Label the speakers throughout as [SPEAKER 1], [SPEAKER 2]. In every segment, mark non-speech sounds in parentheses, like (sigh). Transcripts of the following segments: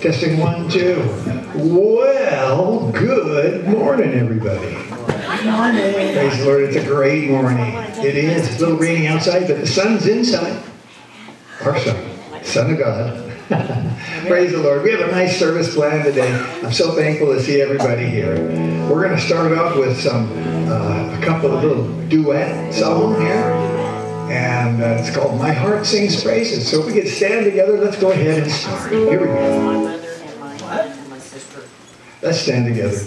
[SPEAKER 1] Testing one, two. Well, good morning, everybody. Praise the Lord, it's a great morning. It is. It's a little rainy outside, but the sun's inside. Our son, Son of God. (laughs) Praise the Lord. We have a nice service planned today. I'm so thankful to see everybody here. We're going to start off with some, uh, a couple of little duet songs here. And uh, it's called My Heart Sings Praises. So if we could stand together, let's go ahead and start. Here we go.
[SPEAKER 2] My mother and my, and my sister.
[SPEAKER 1] Let's stand together.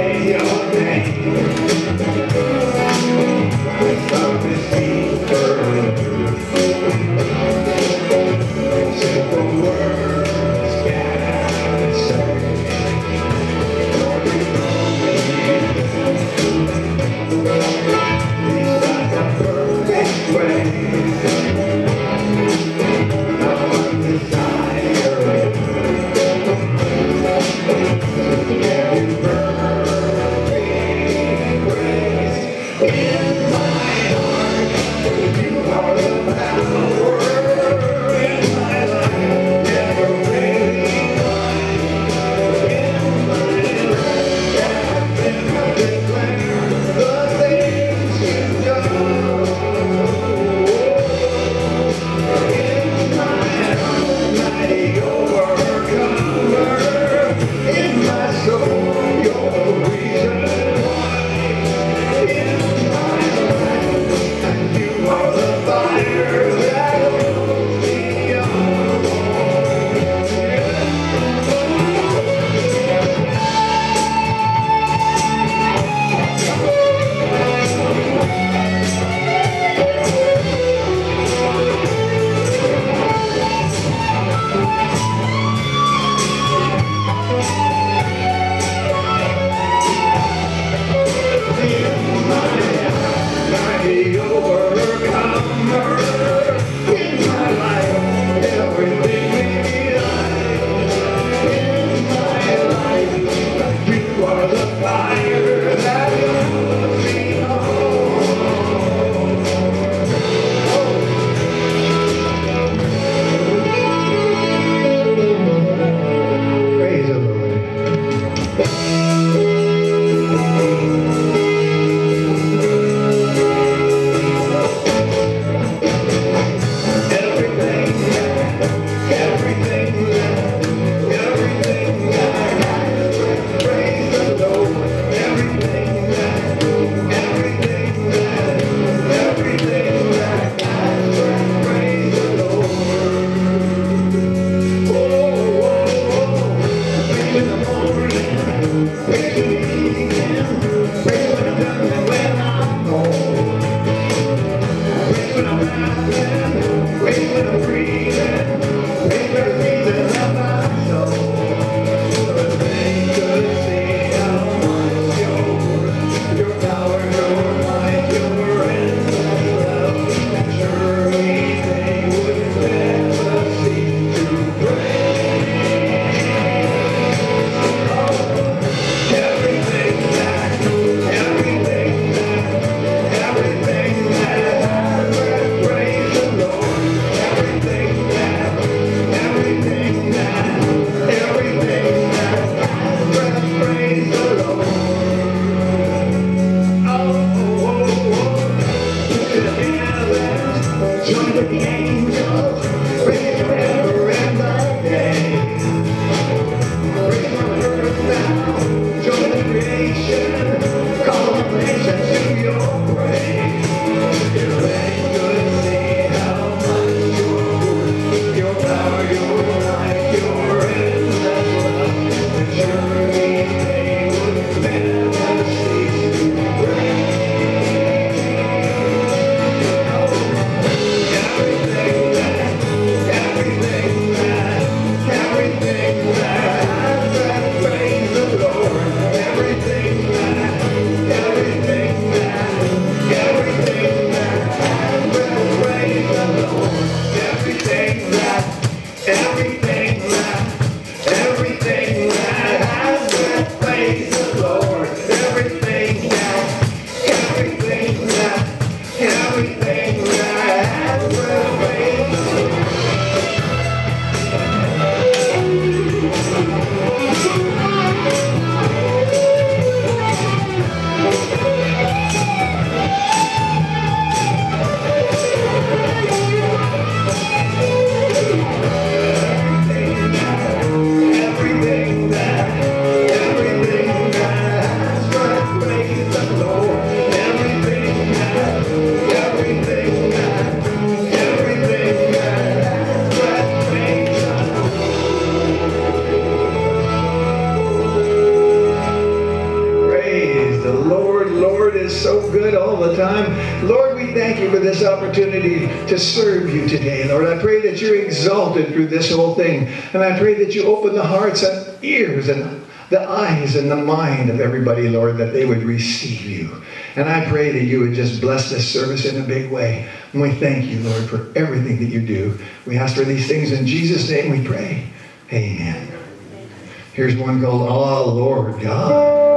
[SPEAKER 1] stay all day. Something exalted through this whole thing. And I pray that you open the hearts and ears and the eyes and the mind of everybody, Lord, that they would receive you. And I pray that you would just bless this service in a big way. And we thank you, Lord, for everything that you do. We ask for these things in Jesus' name we pray. Amen. Here's one called, Oh, Lord God.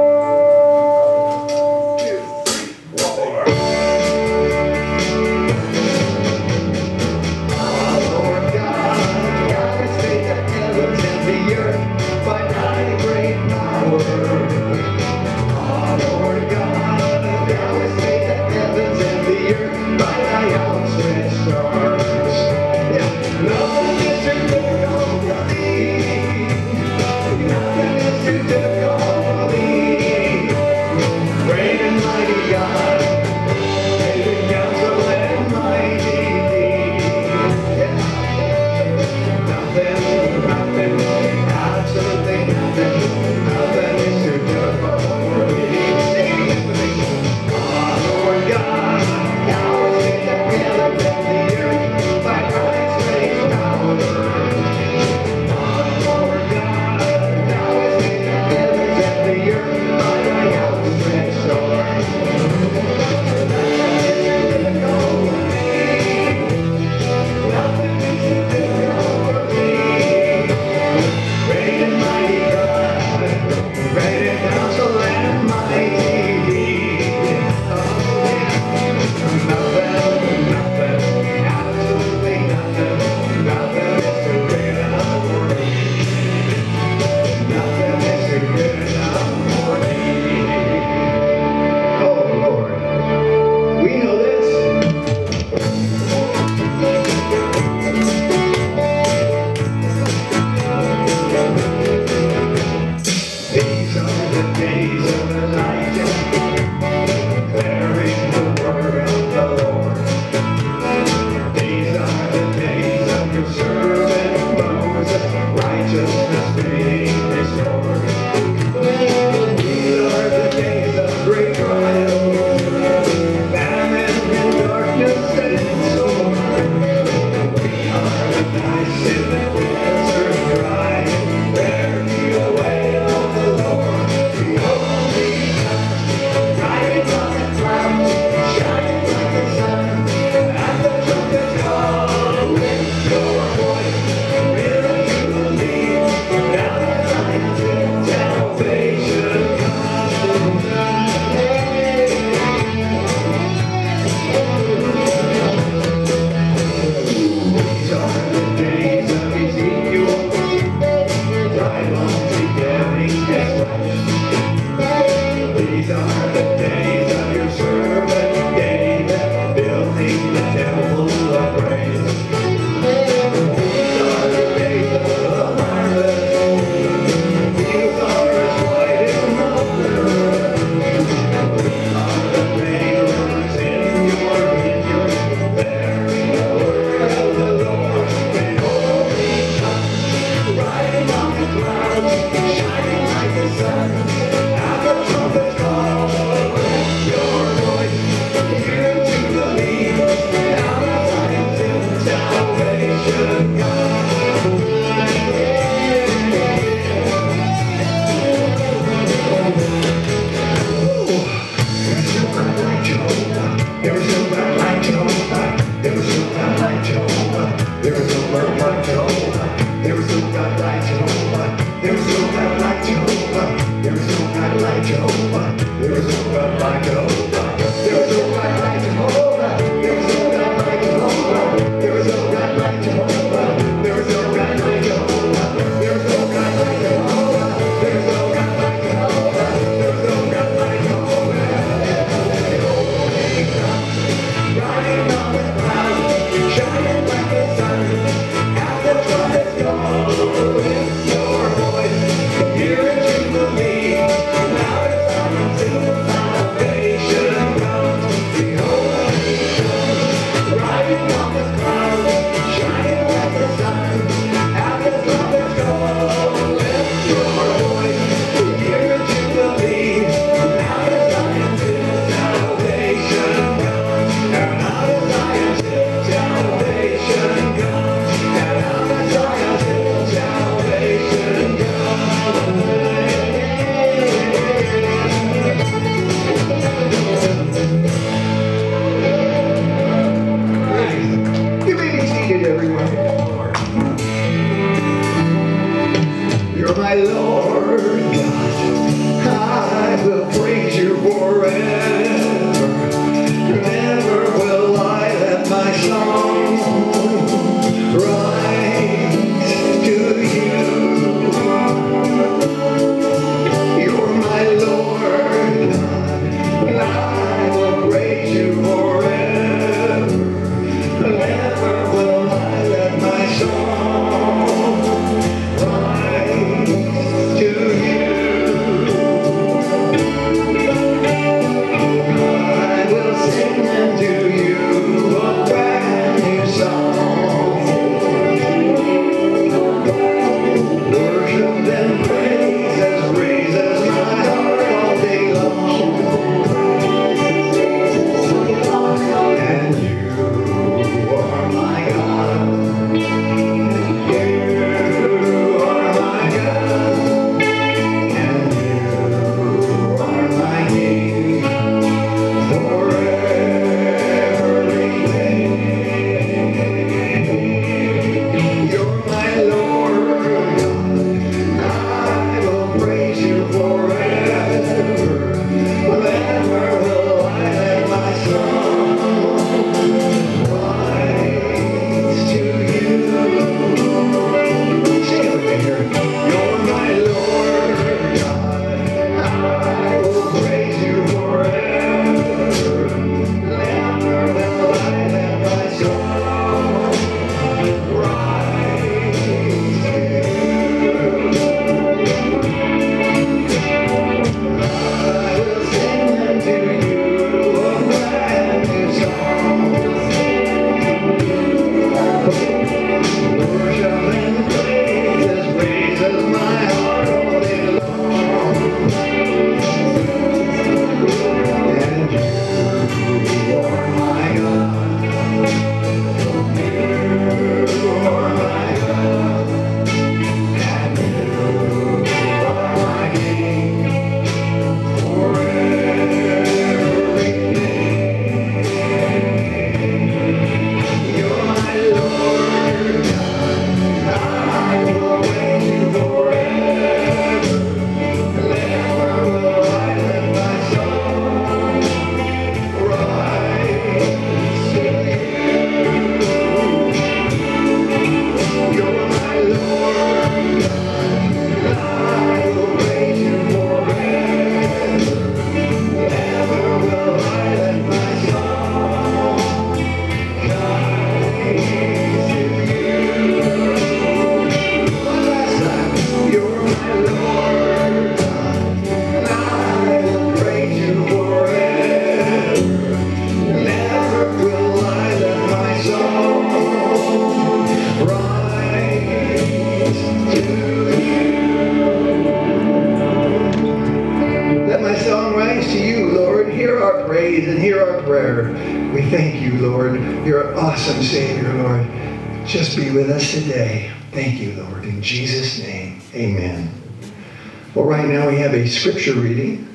[SPEAKER 1] Scripture reading.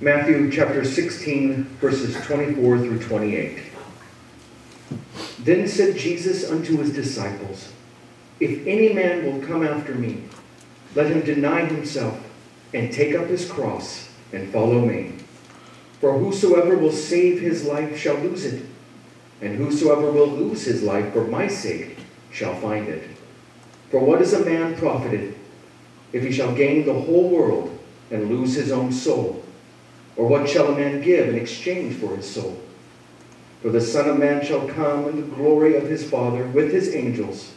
[SPEAKER 3] Matthew chapter 16, verses 24 through 28. Then said Jesus unto his disciples, If any man will come after me, let him deny himself and take up his cross and follow me. For whosoever will save his life shall lose it, and whosoever will lose his life for my sake shall find it. For what is a man profited if he shall gain the whole world and lose his own soul? Or what shall a man give in exchange for his soul? For the Son of Man shall come in the glory of his Father with his angels,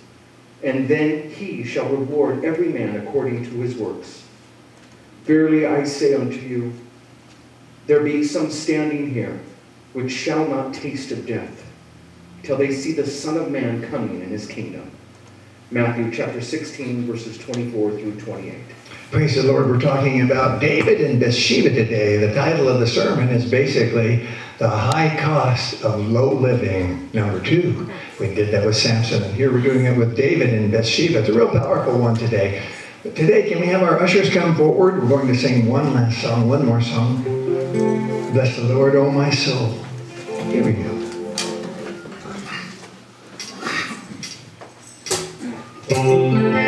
[SPEAKER 3] and then he shall reward every man according to his works. Verily I say unto you, there be some standing here which shall not taste of death, till they see the Son of Man coming in his kingdom. Matthew chapter 16, verses 24 through 28.
[SPEAKER 1] Praise the Lord. We're talking about David and Bathsheba today. The title of the sermon is basically The High Cost of Low Living, number two. We did that with Samson, and here we're doing it with David and Bathsheba. It's a real powerful one today. But today, can we have our ushers come forward? We're going to sing one last song, one more song. Bless the Lord, O my soul. Here we go. Música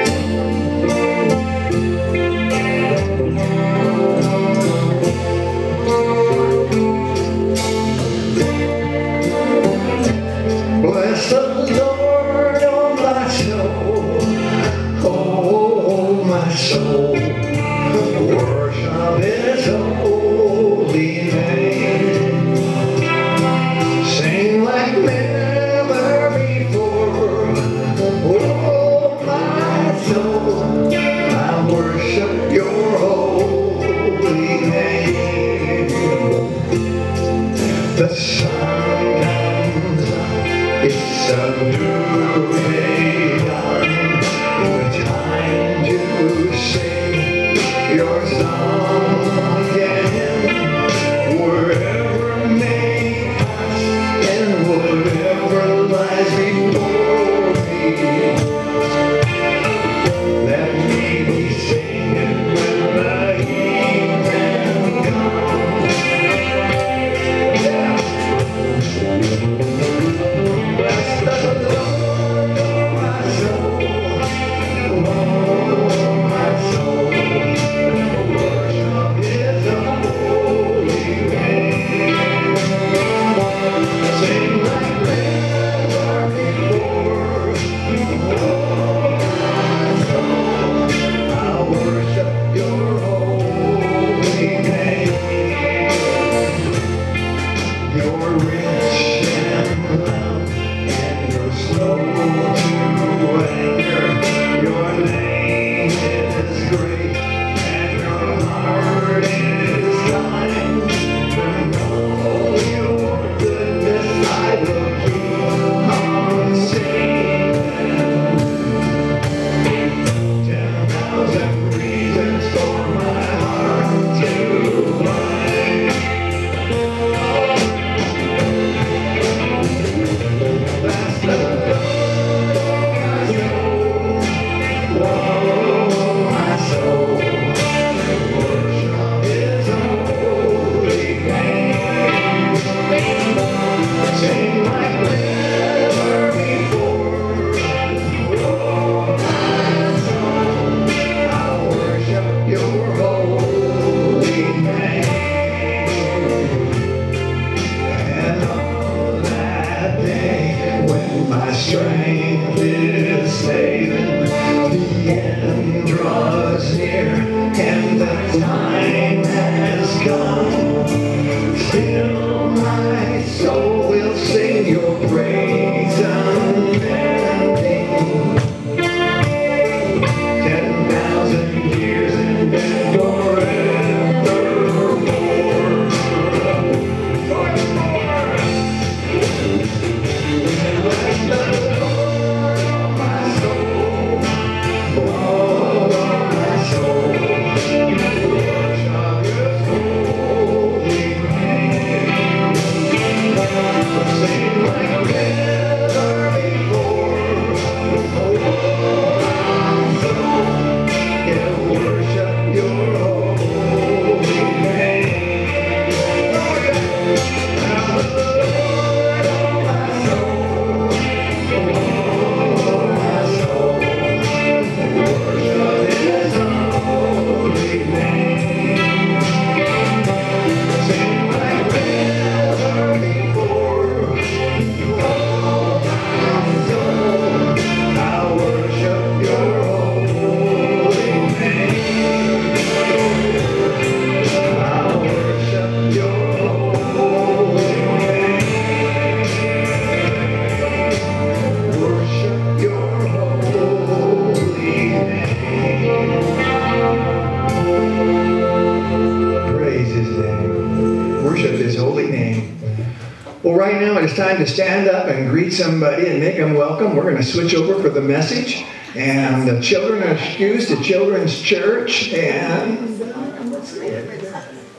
[SPEAKER 1] we're going to switch over for the message. And the children are excused to Children's Church. And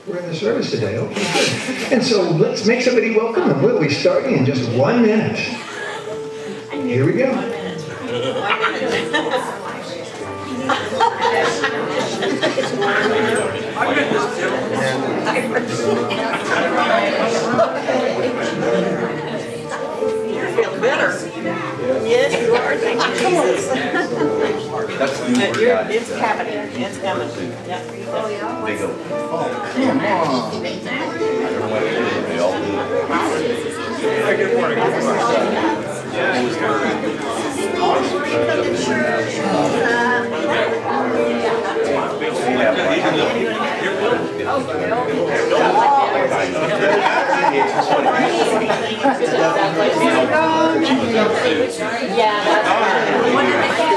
[SPEAKER 1] we're in the service today. Okay. And so let's make somebody welcome. them. we'll be starting in just one minute.
[SPEAKER 2] It's happening, it's coming. Yep.
[SPEAKER 4] Big old. I don't know what it is, they all do.
[SPEAKER 2] Yeah, that's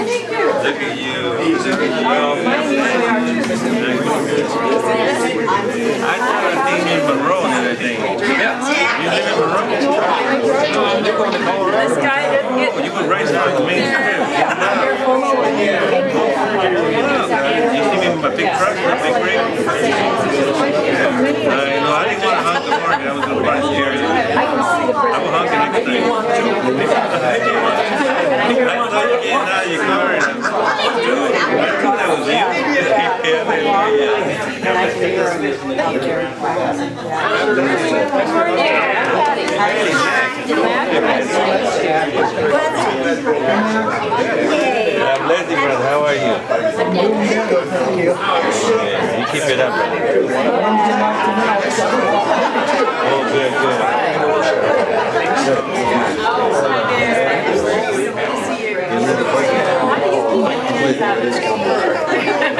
[SPEAKER 5] Look at you. Well, I thought I seen you in Monroe and everything. Yeah. You live in Monroe?
[SPEAKER 2] This guy didn't get.
[SPEAKER 5] Oh, you was raised on the main strip. You see me with my big truck, my big rig? I know, I didn't want to honk the horn, I was gonna probably scare you. I will honk the next. I you getting out car yeah, I'm Leslie, brother. How are you? Yeah, you keep it up, brother. Oh, good, good. And my wife is also beautiful in the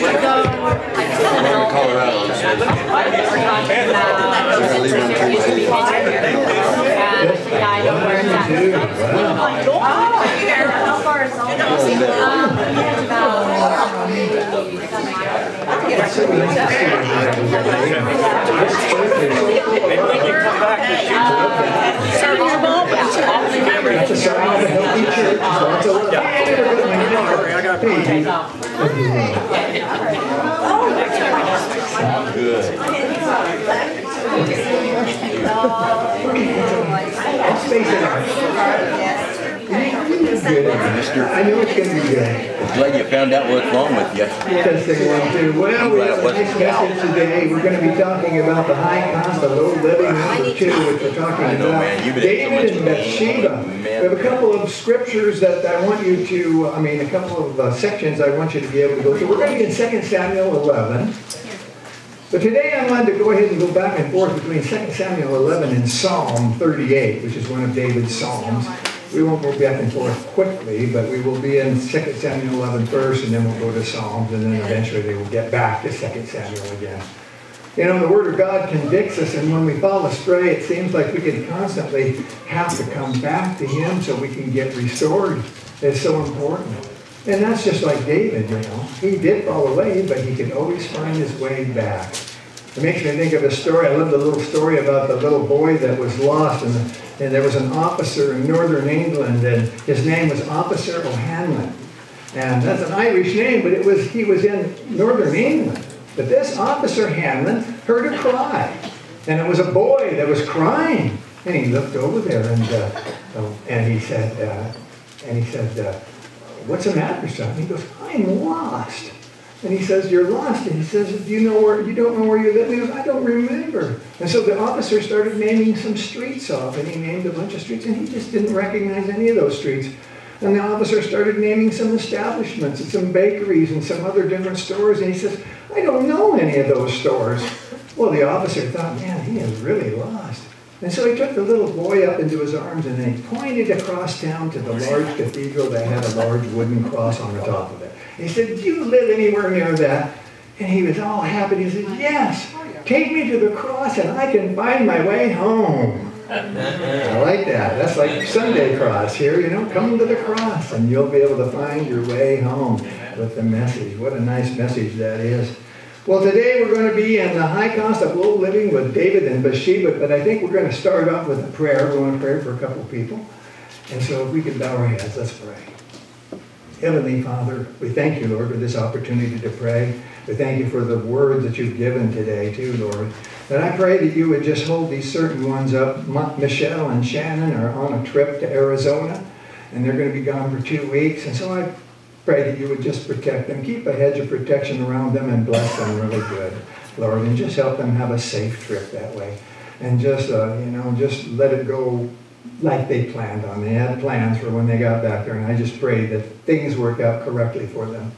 [SPEAKER 2] To go.
[SPEAKER 6] Colorado.
[SPEAKER 2] There used to be picture here. And yeah, I know where it's at. Oh, here. How far is?
[SPEAKER 1] That's a sign of a healthy church. Lots of love.
[SPEAKER 7] I
[SPEAKER 1] Let's face it. Good. I know it's gonna be good.
[SPEAKER 4] Glad you found out what's wrong with you.
[SPEAKER 1] Testing one, two. Well, we have a nice message today. We're gonna be talking about the high cost of low living, number two, which we're talking
[SPEAKER 4] I know,
[SPEAKER 1] about.
[SPEAKER 4] man. You've been in so
[SPEAKER 1] David and Bathsheba. We have a couple of scriptures that I want you to, I mean, a couple of uh, sections I want you to be able to go through. We're gonna be in 2 Samuel 11. But today I wanted to go ahead and go back and forth between 2 Samuel 11 and Psalm 38, which is one of David's Psalms. We won't go back and forth quickly, but we will be in 2 Samuel 11 first, and then we'll go to Psalms, and then eventually they will get back to 2 Samuel again. You know, the Word of God convicts us, and when we fall astray, it seems like we can constantly have to come back to Him so we can get restored. It's so important. And that's just like David, you know. He did fall away, but he could always find his way back. It makes me think of a story. I love the little story about the little boy that was lost, and, and there was an officer in northern England, and his name was Officer O'Hanlon. And that's an Irish name, but it was he was in northern England. But this officer Hanlon heard a cry, and it was a boy that was crying. And he looked over there, and uh, and he said, uh, and he said, uh, "What's the matter, son?" He goes, "I'm lost." And he says, "You're lost." And he says, "Do you know where? You don't know where you live?" He goes, "I don't remember." And so the officer started naming some streets off, and he named a bunch of streets, and he just didn't recognize any of those streets. And the officer started naming some establishments and some bakeries and some other different stores. And he says, I don't know any of those stores. Well, the officer thought, man, he is really lost. And so he took the little boy up into his arms and then he pointed across town to the large cathedral that had a large wooden cross on the top of it. He said, Do you live anywhere near that? And he was all happy. He said, Yes, take me to the cross and I can find my way home. I like that. That's like Sunday cross here, you know, come to the cross and you'll be able to find your way home with the message. What a nice message that is. Well, today we're going to be in the high cost of low living with David and Bathsheba, but I think we're going to start off with a prayer. We want to pray for a couple of people. And so if we could bow our heads, let's pray. Heavenly Father, we thank you, Lord, for this opportunity to pray. We thank you for the word that you've given today, too, Lord. And I pray that you would just hold these certain ones up. Michelle and Shannon are on a trip to Arizona, and they're going to be gone for two weeks. And so I pray that you would just protect them, keep a hedge of protection around them, and bless them really good, Lord, and just help them have a safe trip that way. And just, uh, you know, just let it go like they planned on. They had plans for when they got back there, and I just pray that things work out correctly for them.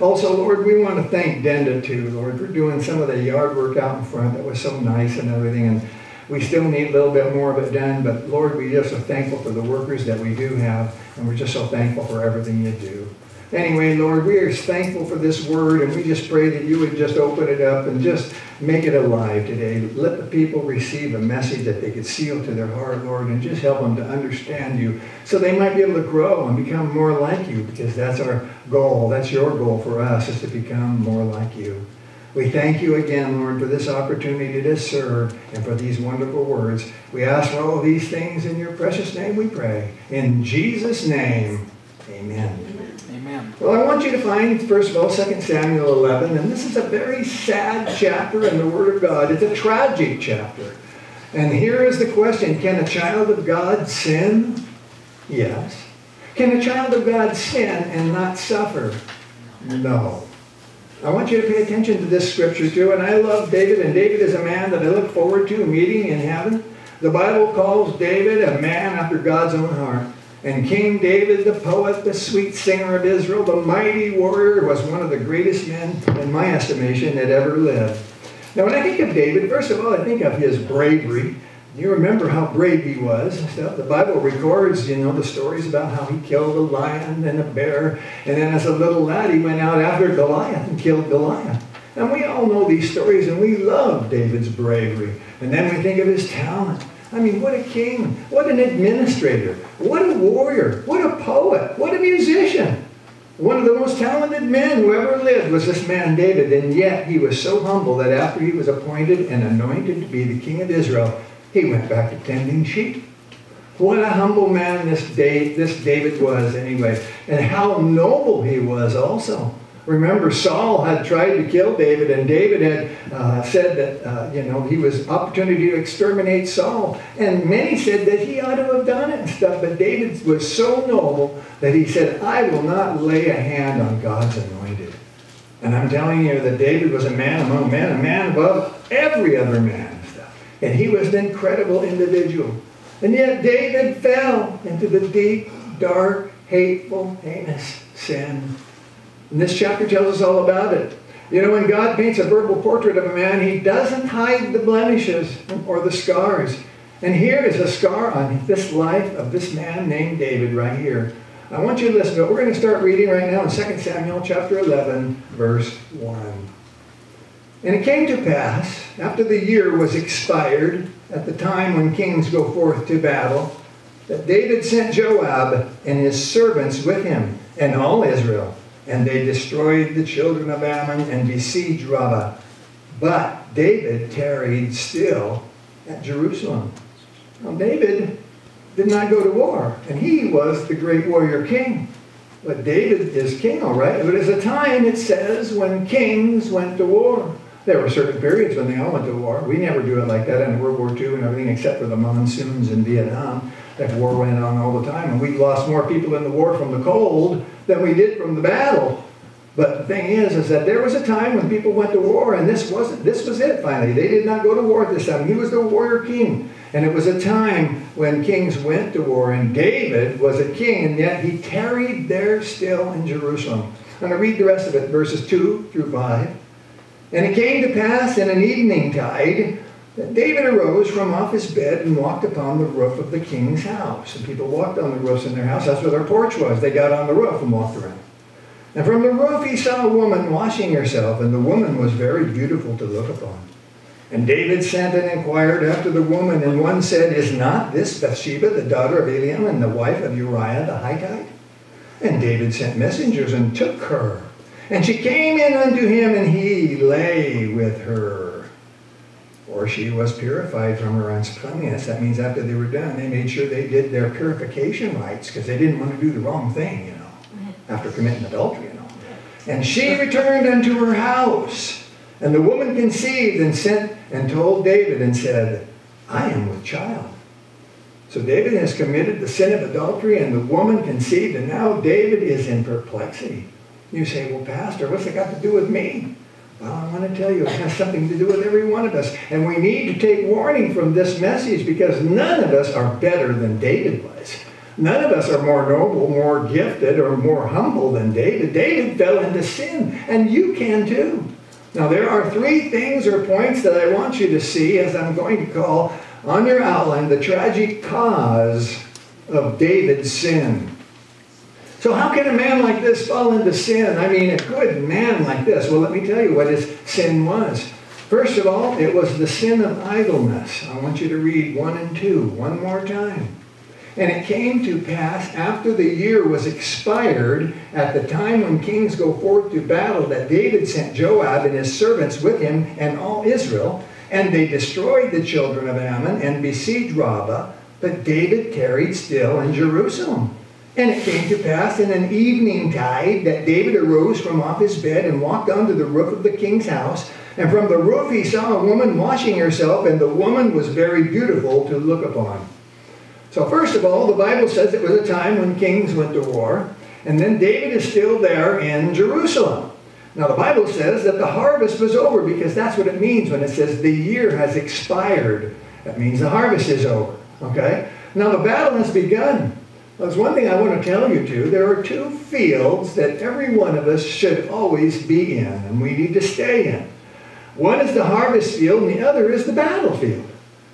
[SPEAKER 1] Also, Lord, we want to thank Denda too, Lord, for doing some of the yard work out in front that was so nice and everything. And we still need a little bit more of it done, but Lord, we just are thankful for the workers that we do have, and we're just so thankful for everything you do. Anyway, Lord, we are thankful for this word, and we just pray that you would just open it up and just make it alive today. Let the people receive a message that they could seal to their heart, Lord, and just help them to understand you so they might be able to grow and become more like you because that's our goal. That's your goal for us is to become more like you. We thank you again, Lord, for this opportunity to serve and for these wonderful words. We ask for all these things in your precious name we pray. In Jesus' name, amen. Well, I want you to find, first of all, 2 Samuel 11, and this is a very sad chapter in the Word of God. It's a tragic chapter. And here is the question Can a child of God sin? Yes. Can a child of God sin and not suffer? No. I want you to pay attention to this scripture too. And I love David, and David is a man that I look forward to meeting in heaven. The Bible calls David a man after God's own heart. And King David, the poet, the sweet singer of Israel, the mighty warrior, was one of the greatest men, in my estimation, that ever lived. Now, when I think of David, first of all, I think of his bravery. You remember how brave he was and stuff. The Bible records, you know, the stories about how he killed a lion and a bear. And then as a little lad, he went out after Goliath and killed Goliath. And we all know these stories and we love David's bravery. And then we think of his talent. I mean, what a king, what an administrator, what a warrior, what a poet, what a musician. One of the most talented men who ever lived was this man David, and yet he was so humble that after he was appointed and anointed to be the king of Israel, he went back to tending sheep. What a humble man this, David was, anyway, and how noble he was also. Remember, Saul had tried to kill David, and David had uh, said that, uh, you know, he was opportunity to exterminate Saul. And many said that he ought to have done it and stuff, but David was so noble that he said, I will not lay a hand on God's anointed. And I'm telling you that David was a man among men, a man above every other man and stuff. And he was an incredible individual. And yet David fell into the deep, dark, hateful, heinous sin and this chapter tells us all about it. You know, when God paints a verbal portrait of a man, he doesn't hide the blemishes or the scars. And here is a scar on this life of this man named David right here. I want you to listen to it. We're going to start reading right now in 2 Samuel chapter 11, verse 1. And it came to pass, after the year was expired, at the time when kings go forth to battle, that David sent Joab and his servants with him and all Israel and they destroyed the children of Ammon and besieged Rabbah. But David tarried still at Jerusalem. Now, David did not go to war, and he was the great warrior king. But David is king, all right. But there's a time, it says, when kings went to war. There were certain periods when they all went to war. We never do it like that in World War II and everything, except for the monsoons in Vietnam. That war went on all the time, and we lost more people in the war from the cold than we did from the battle. But the thing is, is that there was a time when people went to war, and this wasn't. This was it. Finally, they did not go to war this time. He was the warrior king, and it was a time when kings went to war. And David was a king, and yet he tarried there still in Jerusalem. I'm going to read the rest of it, verses two through five. And it came to pass in an evening tide that David arose from off his bed and walked upon the roof of the king's house. And people walked on the roofs in their house. That's where their porch was. They got on the roof and walked around. And from the roof he saw a woman washing herself, and the woman was very beautiful to look upon. And David sent and inquired after the woman, and one said, Is not this Bathsheba, the daughter of Eliam, and the wife of Uriah the Hittite? And David sent messengers and took her. And she came in unto him, and he lay with her. Or she was purified from her uncleanness. That means after they were done, they made sure they did their purification rites because they didn't want to do the wrong thing, you know after committing adultery and all. And she returned unto her house. And the woman conceived and sent and told David and said, I am with child. So David has committed the sin of adultery and the woman conceived, and now David is in perplexity. You say, well, Pastor, what's it got to do with me? Well, I want to tell you, it has something to do with every one of us. And we need to take warning from this message because none of us are better than David was. None of us are more noble, more gifted, or more humble than David. David fell into sin, and you can too. Now, there are three things or points that I want you to see as I'm going to call on your outline the tragic cause of David's sin. So, how can a man like this fall into sin? I mean, a good man like this. Well, let me tell you what his sin was. First of all, it was the sin of idleness. I want you to read 1 and 2 one more time. And it came to pass after the year was expired, at the time when kings go forth to battle, that David sent Joab and his servants with him and all Israel, and they destroyed the children of Ammon and besieged Rabbah, but David tarried still in Jerusalem. And it came to pass in an evening tide that David arose from off his bed and walked onto the roof of the king's house. And from the roof he saw a woman washing herself, and the woman was very beautiful to look upon. So first of all, the Bible says it was a time when kings went to war, and then David is still there in Jerusalem. Now the Bible says that the harvest was over because that's what it means when it says the year has expired. That means the harvest is over. Okay? Now the battle has begun. There's one thing I want to tell you too. There are two fields that every one of us should always be in, and we need to stay in. One is the harvest field, and the other is the battlefield.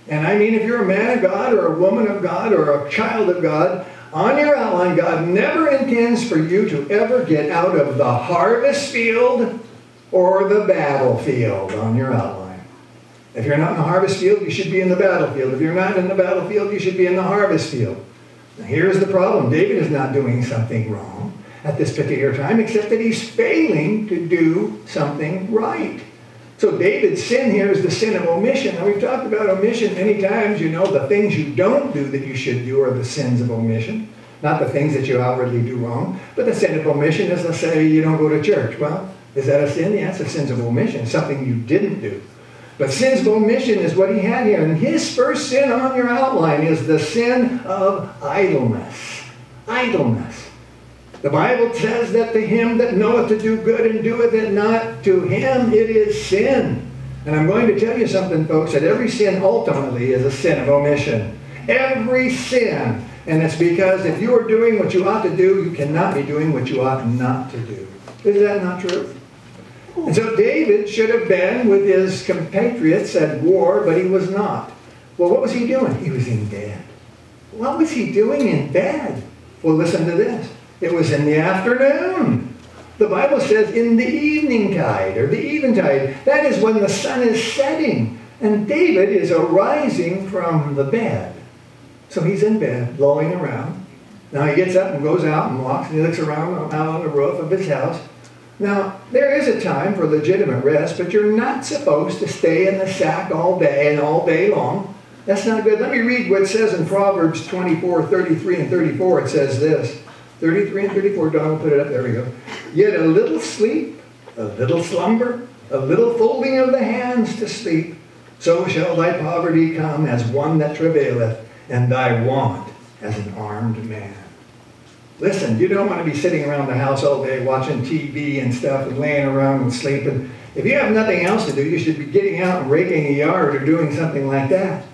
[SPEAKER 1] And I mean, if you're a man of God or a woman of God or a child of God, on your outline, God never intends for you to ever get out of the harvest field or the battlefield on your outline. If you're not in the harvest field, you should be in the battlefield. If you're not in the battlefield, you should be in the harvest field. Here's the problem David is not doing something wrong at this particular time, except that he's failing to do something right. So David's sin here is the sin of omission. Now we've talked about omission many times. You know, the things you don't do that you should do are the sins of omission. Not the things that you outwardly do wrong. But the sin of omission is, let's say, you don't go to church. Well, is that a sin? It's a sin of omission, something you didn't do. But sins omission is what he had here. And his first sin on your outline is the sin of idleness. Idleness. The Bible says that to him that knoweth to do good and doeth it not, to him it is sin. And I'm going to tell you something, folks, that every sin ultimately is a sin of omission. Every sin. And it's because if you are doing what you ought to do, you cannot be doing what you ought not to do. Is that not true? And so David should have been with his compatriots at war, but he was not. Well, what was he doing? He was in bed. What was he doing in bed? Well, listen to this. It was in the afternoon. The Bible says in the evening tide or the eventide. That is when the sun is setting. And David is arising from the bed. So he's in bed, lolling around. Now he gets up and goes out and walks and he looks around out on the roof of his house. Now, there is a time for legitimate rest, but you're not supposed to stay in the sack all day and all day long. That's not good. Let me read what it says in Proverbs 24, 33, and 34. It says this. 33 and 34, Don will put it up, there we go. Yet a little sleep, a little slumber, a little folding of the hands to sleep, so shall thy poverty come as one that travaileth, and thy want as an armed man. Listen, you don't want to be sitting around the house all day watching TV and stuff and laying around and sleeping. If you have nothing else to do, you should be getting out and raking a yard or doing something like that.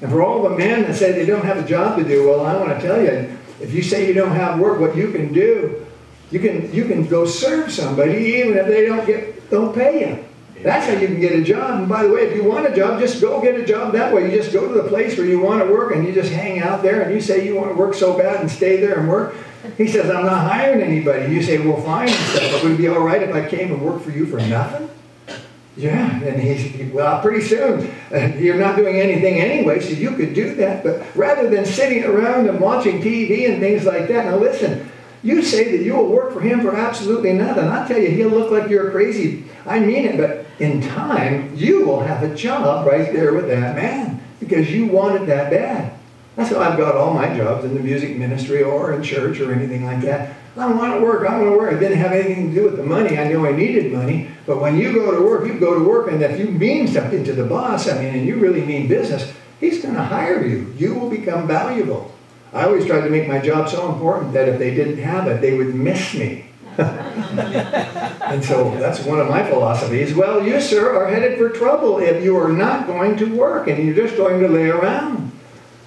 [SPEAKER 1] And for all the men that say they don't have a job to do, well, I want to tell you, if you say you don't have work, what you can do, you can you can go serve somebody even if they don't get don't pay you. That's how you can get a job. And by the way, if you want a job, just go get a job that way. You just go to the place where you want to work and you just hang out there and you say you want to work so bad and stay there and work. He says, I'm not hiring anybody. You say, well, fine. But would it be all right if I came and worked for you for nothing? Yeah, and he's, well, pretty soon, you're not doing anything anyway, so you could do that. But rather than sitting around and watching TV and things like that, now listen, you say that you will work for him for absolutely nothing. I tell you, he'll look like you're crazy. I mean it, but in time, you will have a job right there with that man because you want it that bad. That's how I've got all my jobs in the music ministry or in church or anything like that. I want to work, I want to work. It didn't have anything to do with the money. I knew I needed money. But when you go to work, you go to work, and if you mean something to the boss, I mean, and you really mean business, he's going to hire you. You will become valuable. I always tried to make my job so important that if they didn't have it, they would miss me. (laughs) and so that's one of my philosophies. Well, you, sir, are headed for trouble if you are not going to work and you're just going to lay around.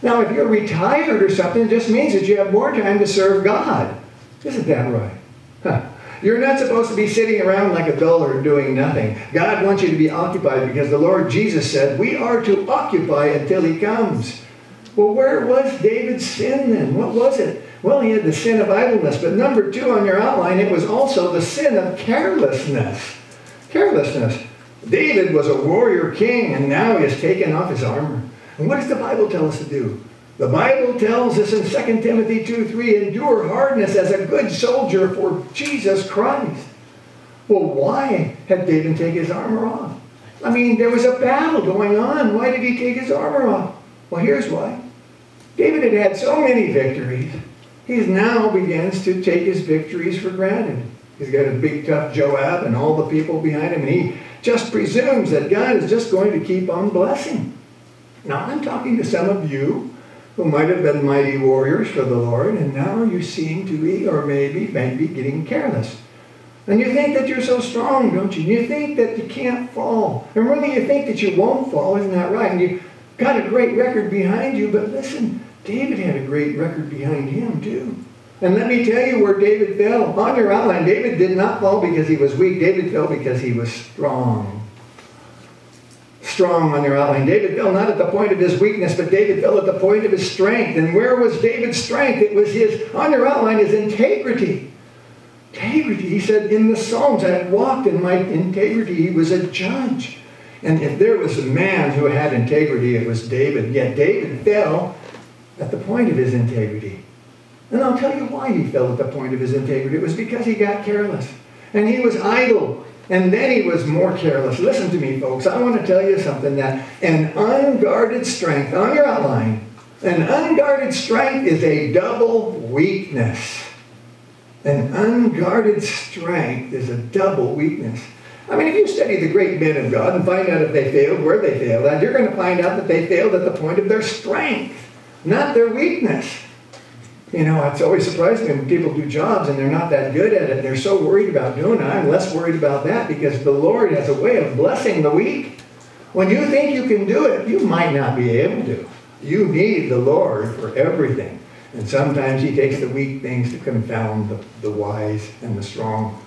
[SPEAKER 1] Now, if you're retired or something, it just means that you have more time to serve God. Isn't that right? Huh. You're not supposed to be sitting around like a dullard doing nothing. God wants you to be occupied because the Lord Jesus said, We are to occupy until He comes. Well, where was David's sin then? What was it? Well, he had the sin of idleness. But number two on your outline, it was also the sin of carelessness. Carelessness. David was a warrior king, and now he has taken off his armor. And what does the Bible tell us to do? The Bible tells us in 2 Timothy 2 3, endure hardness as a good soldier for Jesus Christ. Well, why had David take his armor off? I mean, there was a battle going on. Why did he take his armor off? Well, here's why. David had had so many victories, he now begins to take his victories for granted. He's got a big, tough Joab and all the people behind him, and he just presumes that God is just going to keep on blessing. Now, I'm talking to some of you who might have been mighty warriors for the Lord, and now you seem to be, or maybe, maybe getting careless. And you think that you're so strong, don't you? You think that you can't fall. And really, you think that you won't fall, isn't that right? And you've got a great record behind you, but listen, David had a great record behind him, too. And let me tell you where David fell. On your outline, David did not fall because he was weak. David fell because he was strong strong on your outline. David fell not at the point of his weakness, but David fell at the point of his strength. And where was David's strength? It was his, on your outline, his integrity. Integrity. He said in the Psalms, I walked in my integrity. He was a judge. And if there was a man who had integrity, it was David. Yet David fell at the point of his integrity. And I'll tell you why he fell at the point of his integrity. It was because he got careless. And he was idle. And then he was more careless. Listen to me, folks. I want to tell you something that an unguarded strength, on your outline, an unguarded strength is a double weakness. An unguarded strength is a double weakness. I mean, if you study the great men of God and find out if they failed, where they failed at, you're going to find out that they failed at the point of their strength, not their weakness. You know, it's always surprising when people do jobs and they're not that good at it. And they're so worried about doing it. I'm less worried about that because the Lord has a way of blessing the weak. When you think you can do it, you might not be able to. You need the Lord for everything. And sometimes he takes the weak things to confound the, the wise and the strong.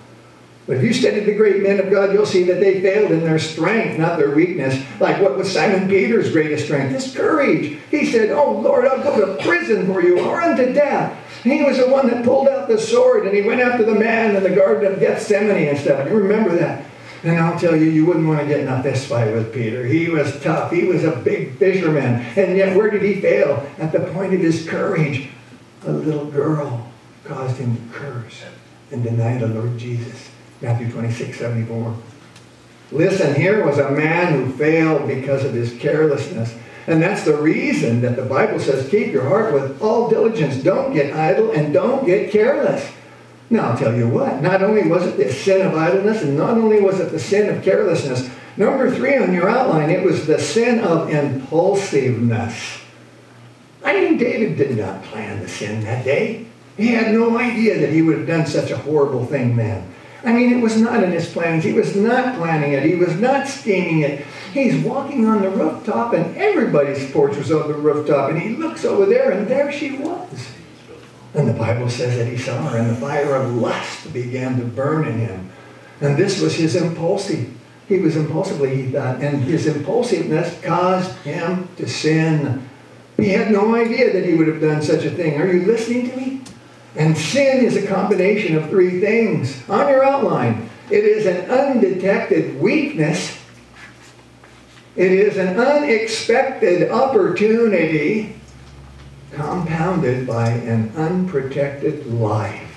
[SPEAKER 1] But if you study the great men of God, you'll see that they failed in their strength, not their weakness. Like what was Simon Peter's greatest strength? His courage. He said, Oh Lord, I'll go to prison for you, or unto death. He was the one that pulled out the sword and he went after the man in the Garden of Gethsemane and stuff. You remember that? And I'll tell you, you wouldn't want to get in a fist fight with Peter. He was tough. He was a big fisherman. And yet, where did he fail? At the point of his courage. A little girl caused him to curse and deny the Lord Jesus. Matthew 26, 74. Listen, here was a man who failed because of his carelessness. And that's the reason that the Bible says, keep your heart with all diligence. Don't get idle and don't get careless. Now, I'll tell you what, not only was it the sin of idleness, and not only was it the sin of carelessness, number three on your outline, it was the sin of impulsiveness. I mean, David did not plan the sin that day. He had no idea that he would have done such a horrible thing then. I mean, it was not in his plans. He was not planning it. He was not scheming it. He's walking on the rooftop, and everybody's porch was on the rooftop, and he looks over there, and there she was. And the Bible says that he saw her, and the fire of lust began to burn in him. And this was his impulsive. He was impulsively, he thought, and his impulsiveness caused him to sin. He had no idea that he would have done such a thing. Are you listening to me? And sin is a combination of three things. On your outline, it is an undetected weakness, it is an unexpected opportunity, compounded by an unprotected life.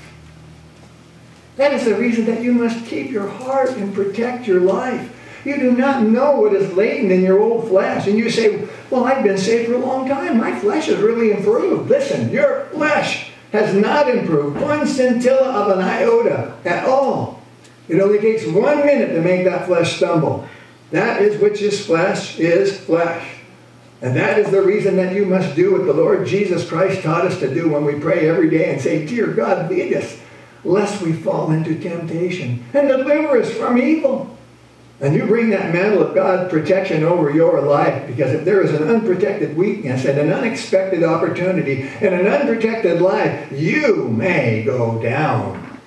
[SPEAKER 1] That is the reason that you must keep your heart and protect your life. You do not know what is latent in your old flesh. And you say, Well, I've been saved for a long time. My flesh has really improved. Listen, your flesh has not improved one scintilla of an iota at all. It only takes one minute to make that flesh stumble. That is which is flesh is flesh. And that is the reason that you must do what the Lord Jesus Christ taught us to do when we pray every day and say, Dear God, lead us, lest we fall into temptation, and deliver us from evil. And you bring that mantle of God's protection over your life because if there is an unprotected weakness and an unexpected opportunity and an unprotected life, you may go down.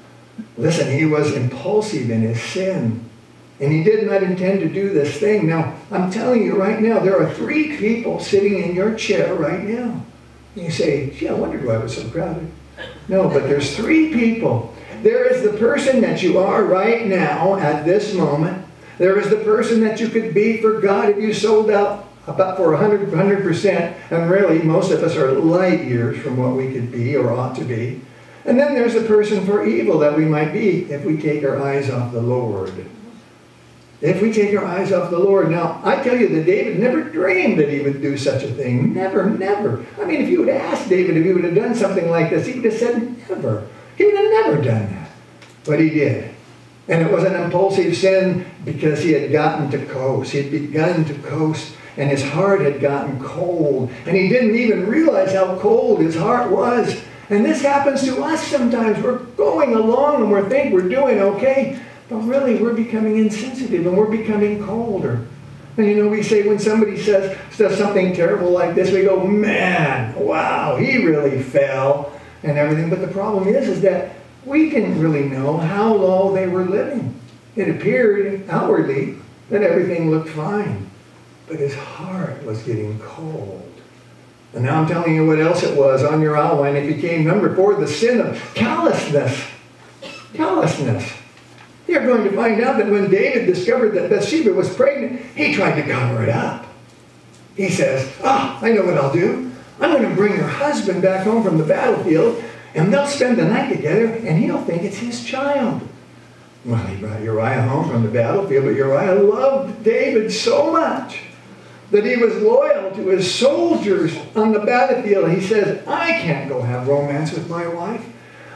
[SPEAKER 1] Listen, he was impulsive in his sin. And he did not intend to do this thing. Now, I'm telling you right now, there are three people sitting in your chair right now. You say, gee, I wondered why it was so crowded. No, but there's three people. There is the person that you are right now at this moment. There is the person that you could be for God if you sold out about for 100, 100%. And really, most of us are light years from what we could be or ought to be. And then there's the person for evil that we might be if we take our eyes off the Lord. If we take our eyes off the Lord. Now, I tell you that David never dreamed that he would do such a thing. Never, never. I mean, if you would ask David if he would have done something like this, he would have said never. He would have never done that. But he did. And it was an impulsive sin because he had gotten to coast. He had begun to coast, and his heart had gotten cold. And he didn't even realize how cold his heart was. And this happens to us sometimes. We're going along and we think we're doing okay, but really we're becoming insensitive and we're becoming colder. And you know, we say when somebody says does something terrible like this, we go, man, wow, he really fell and everything. But the problem is, is that we didn't really know how low they were living. It appeared outwardly that everything looked fine, but his heart was getting cold. And now I'm telling you what else it was on your outline. It became number four, the sin of callousness. Callousness. You're going to find out that when David discovered that Bathsheba was pregnant, he tried to cover it up. He says, Ah, oh, I know what I'll do. I'm going to bring her husband back home from the battlefield, and they'll spend the night together, and he'll think it's his child. Well, he brought Uriah home from the battlefield, but Uriah loved David so much that he was loyal to his soldiers on the battlefield. He says, I can't go have romance with my wife.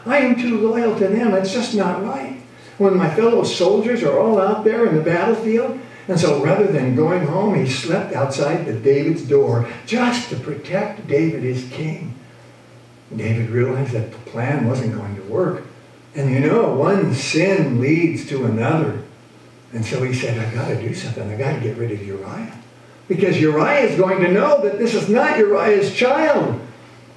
[SPEAKER 1] I am too loyal to them. It's just not right. When my fellow soldiers are all out there in the battlefield, and so rather than going home, he slept outside the David's door just to protect David, his king. David realized that the plan wasn't going to work. And you know, one sin leads to another. And so he said, "I've got to do something. I've got to get rid of Uriah. Because Uriah is going to know that this is not Uriah's child.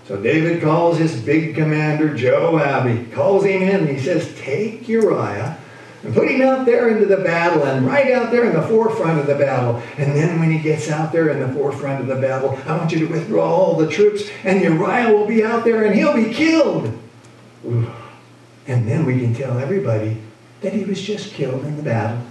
[SPEAKER 1] So David calls his big commander, Joab. He calls him in and he says, Take Uriah and put him out there into the battle and right out there in the forefront of the battle. And then when he gets out there in the forefront of the battle, I want you to withdraw all the troops and Uriah will be out there and he'll be killed. And then we can tell everybody that he was just killed in the battle.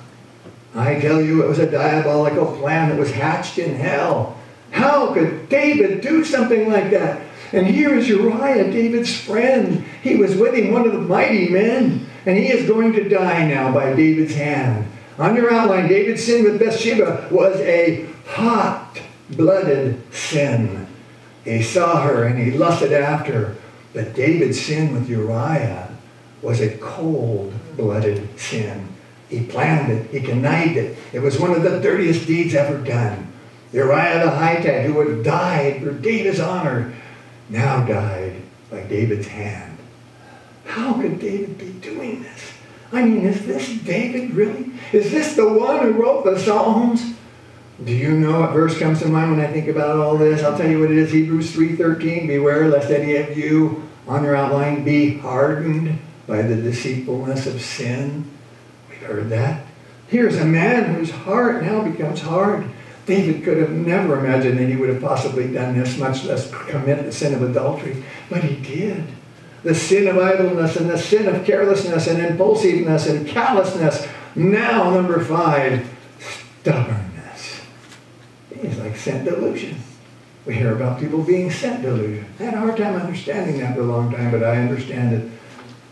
[SPEAKER 1] I tell you, it was a diabolical plan that was hatched in hell. How could David do something like that? And here is Uriah, David's friend. He was with him, one of the mighty men. And he is going to die now by David's hand. On your outline, David's sin with Bathsheba was a hot blooded sin. He saw her and he lusted after her. But David's sin with Uriah was a cold blooded sin. He planned it. He connived it. It was one of the dirtiest deeds ever done. Uriah the Hittite, who had died for David's honor, now died by David's hand. How could David be doing this? I mean, is this David really? Is this the one who wrote the Psalms? Do you know what verse comes to mind when I think about all this? I'll tell you what it is. Hebrews 3.13, beware lest any of you on your outline be hardened by the deceitfulness of sin. We've heard that. Here's a man whose heart now becomes hard. David could have never imagined that he would have possibly done this, much less commit the sin of adultery. But he did. The sin of idleness and the sin of carelessness and impulsiveness and callousness. Now, number five, stubbornness. It's like sent delusion. We hear about people being sent delusion. I had a hard time understanding that for a long time, but I understand it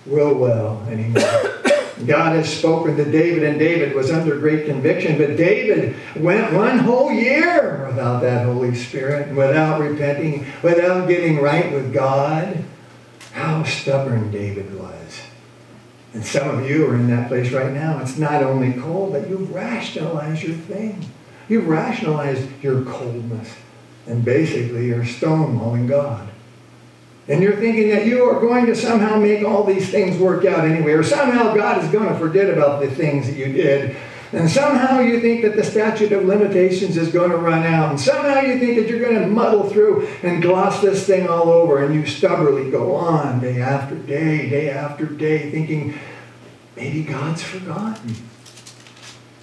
[SPEAKER 1] real well anymore. (coughs) God has spoken to David, and David was under great conviction. But David went one whole year without that Holy Spirit, without repenting, without getting right with God. How stubborn David was. And some of you are in that place right now. It's not only cold, but you've rationalized your thing. You've rationalized your coldness. And basically, you're stonewalling God. And you're thinking that you are going to somehow make all these things work out anyway, or somehow God is going to forget about the things that you did. And somehow you think that the statute of limitations is going to run out. And somehow you think that you're going to muddle through and gloss this thing all over. And you stubbornly go on day after day, day after day, thinking maybe God's forgotten.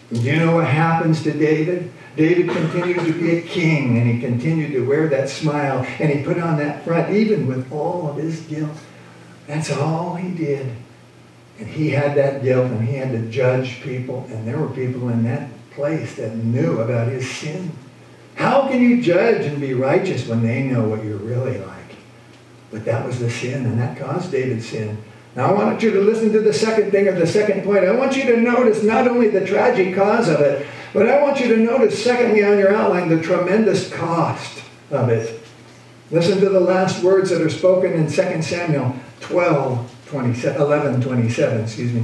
[SPEAKER 1] And you know what happens to David? David continued to be a king and he continued to wear that smile and he put on that front even with all of his guilt. That's all he did. And he had that guilt and he had to judge people and there were people in that place that knew about his sin. How can you judge and be righteous when they know what you're really like? But that was the sin and that caused David's sin. Now I want you to listen to the second thing or the second point. I want you to notice not only the tragic cause of it, but I want you to notice, secondly, on your outline, the tremendous cost of it. Listen to the last words that are spoken in 2 Samuel 12, 27, 11, 27, excuse me.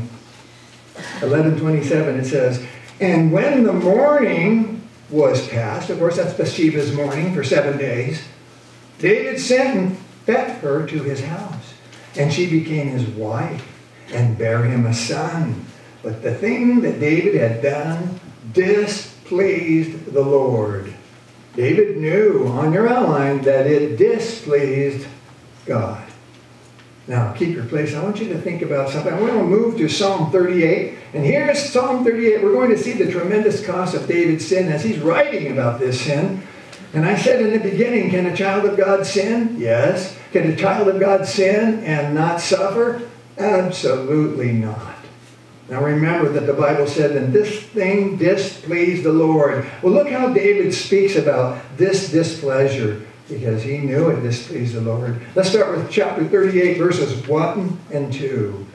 [SPEAKER 1] 11, 27, it says, And when the mourning was past, of course that's Bathsheba's mourning for seven days, David sent and fed her to his house, and she became his wife and bare him a son. But the thing that David had done displeased the Lord. David knew on your outline that it displeased God. Now, keep your place. I want you to think about something. I want to move to Psalm 38. And here's Psalm 38. We're going to see the tremendous cost of David's sin as he's writing about this sin. And I said in the beginning, can a child of God sin? Yes. Can a child of God sin and not suffer? Absolutely not. Now remember that the Bible said, and this thing displeased the Lord. Well, look how David speaks about this displeasure because he knew it displeased the Lord. Let's start with chapter 38, verses 1 and 2.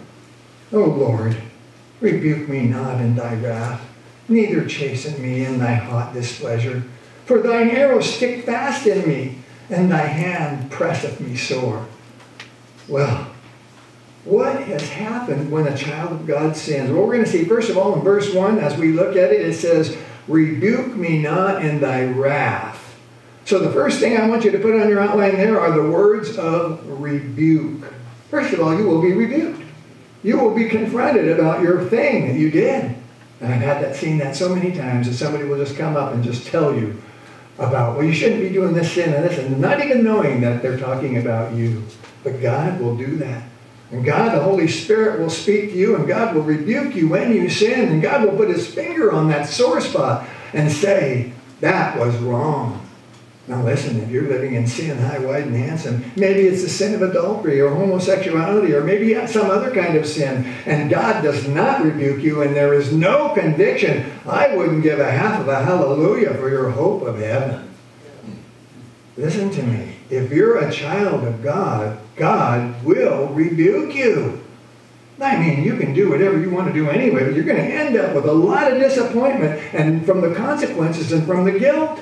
[SPEAKER 1] O Lord, rebuke me not in thy wrath, neither chasten me in thy hot displeasure. For thine arrows stick fast in me, and thy hand presseth me sore. Well, what has happened when a child of God sins? Well, we're going to see, first of all, in verse 1, as we look at it, it says, Rebuke me not in thy wrath. So the first thing I want you to put on your outline there are the words of rebuke. First of all, you will be rebuked. You will be confronted about your thing that you did. And I've had that seen that so many times that somebody will just come up and just tell you about, well, you shouldn't be doing this sin and this, and not even knowing that they're talking about you. But God will do that. And God, the Holy Spirit, will speak to you, and God will rebuke you when you sin, and God will put his finger on that sore spot and say, that was wrong. Now listen, if you're living in sin, high, wide, and handsome, maybe it's the sin of adultery or homosexuality or maybe some other kind of sin, and God does not rebuke you and there is no conviction, I wouldn't give a half of a hallelujah for your hope of heaven. Listen to me. If you're a child of God, God will rebuke you. I mean, you can do whatever you want to do anyway, but you're going to end up with a lot of disappointment and from the consequences and from the guilt.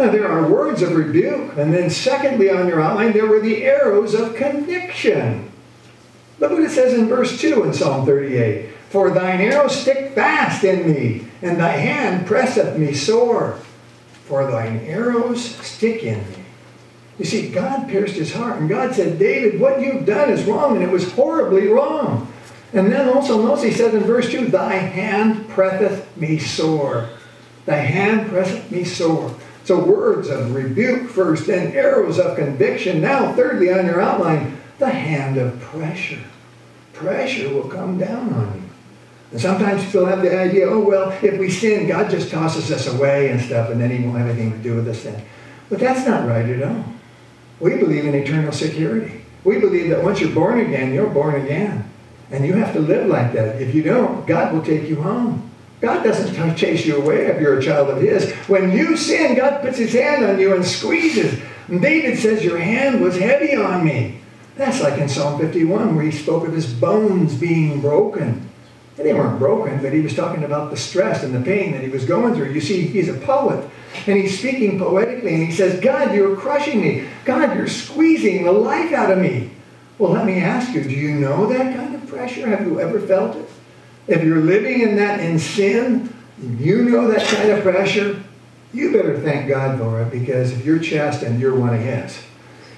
[SPEAKER 1] Now, there are words of rebuke, and then secondly on your outline, there were the arrows of conviction. Look what it says in verse 2 in Psalm 38. For thine arrows stick fast in me, and thy hand presseth me sore. For thine arrows stick in me. You see, God pierced his heart, and God said, David, what you've done is wrong, and it was horribly wrong. And then also notice he said in verse 2, Thy hand presseth me sore. Thy hand presseth me sore. So words of rebuke first, then arrows of conviction. Now, thirdly, on your outline, the hand of pressure. Pressure will come down on you. And sometimes people have the idea, oh, well, if we sin, God just tosses us away and stuff, and then he won't have anything to do with us then. But that's not right at all. We believe in eternal security. We believe that once you're born again, you're born again. And you have to live like that. If you don't, God will take you home. God doesn't chase you away if you're a child of His. When you sin, God puts His hand on you and squeezes. And David says, Your hand was heavy on me. That's like in Psalm 51, where he spoke of his bones being broken. And they weren't broken, but he was talking about the stress and the pain that he was going through. You see, he's a poet, and he's speaking poetically, and he says, God, you're crushing me. God, you're squeezing the life out of me. Well, let me ask you, do you know that kind of pressure? Have you ever felt it? If you're living in that in sin, you know that kind of pressure, you better thank God for it because if you're chastened, you're one of His.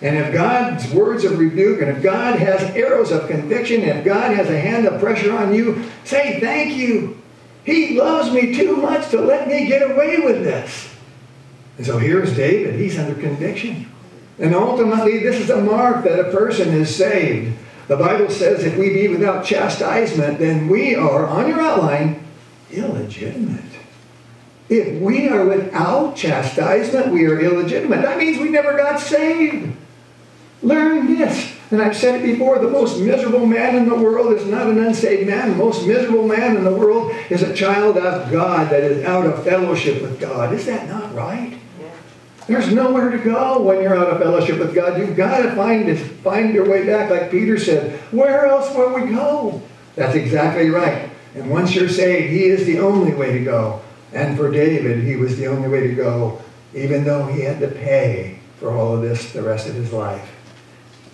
[SPEAKER 1] And if God's words of rebuke, and if God has arrows of conviction, and if God has a hand of pressure on you, say thank you. He loves me too much to let me get away with this. And so here's David. He's under conviction. And ultimately, this is a mark that a person is saved. The Bible says if we be without chastisement, then we are, on your outline, illegitimate. If we are without chastisement, we are illegitimate. That means we never got saved. Learn this. And I've said it before the most miserable man in the world is not an unsaved man. The most miserable man in the world is a child of God that is out of fellowship with God. Is that not right? There's nowhere to go when you're out of fellowship with God. You've got to find it, find your way back, like Peter said. Where else will we go? That's exactly right. And once you're saved, He is the only way to go. And for David, He was the only way to go, even though he had to pay for all of this the rest of his life.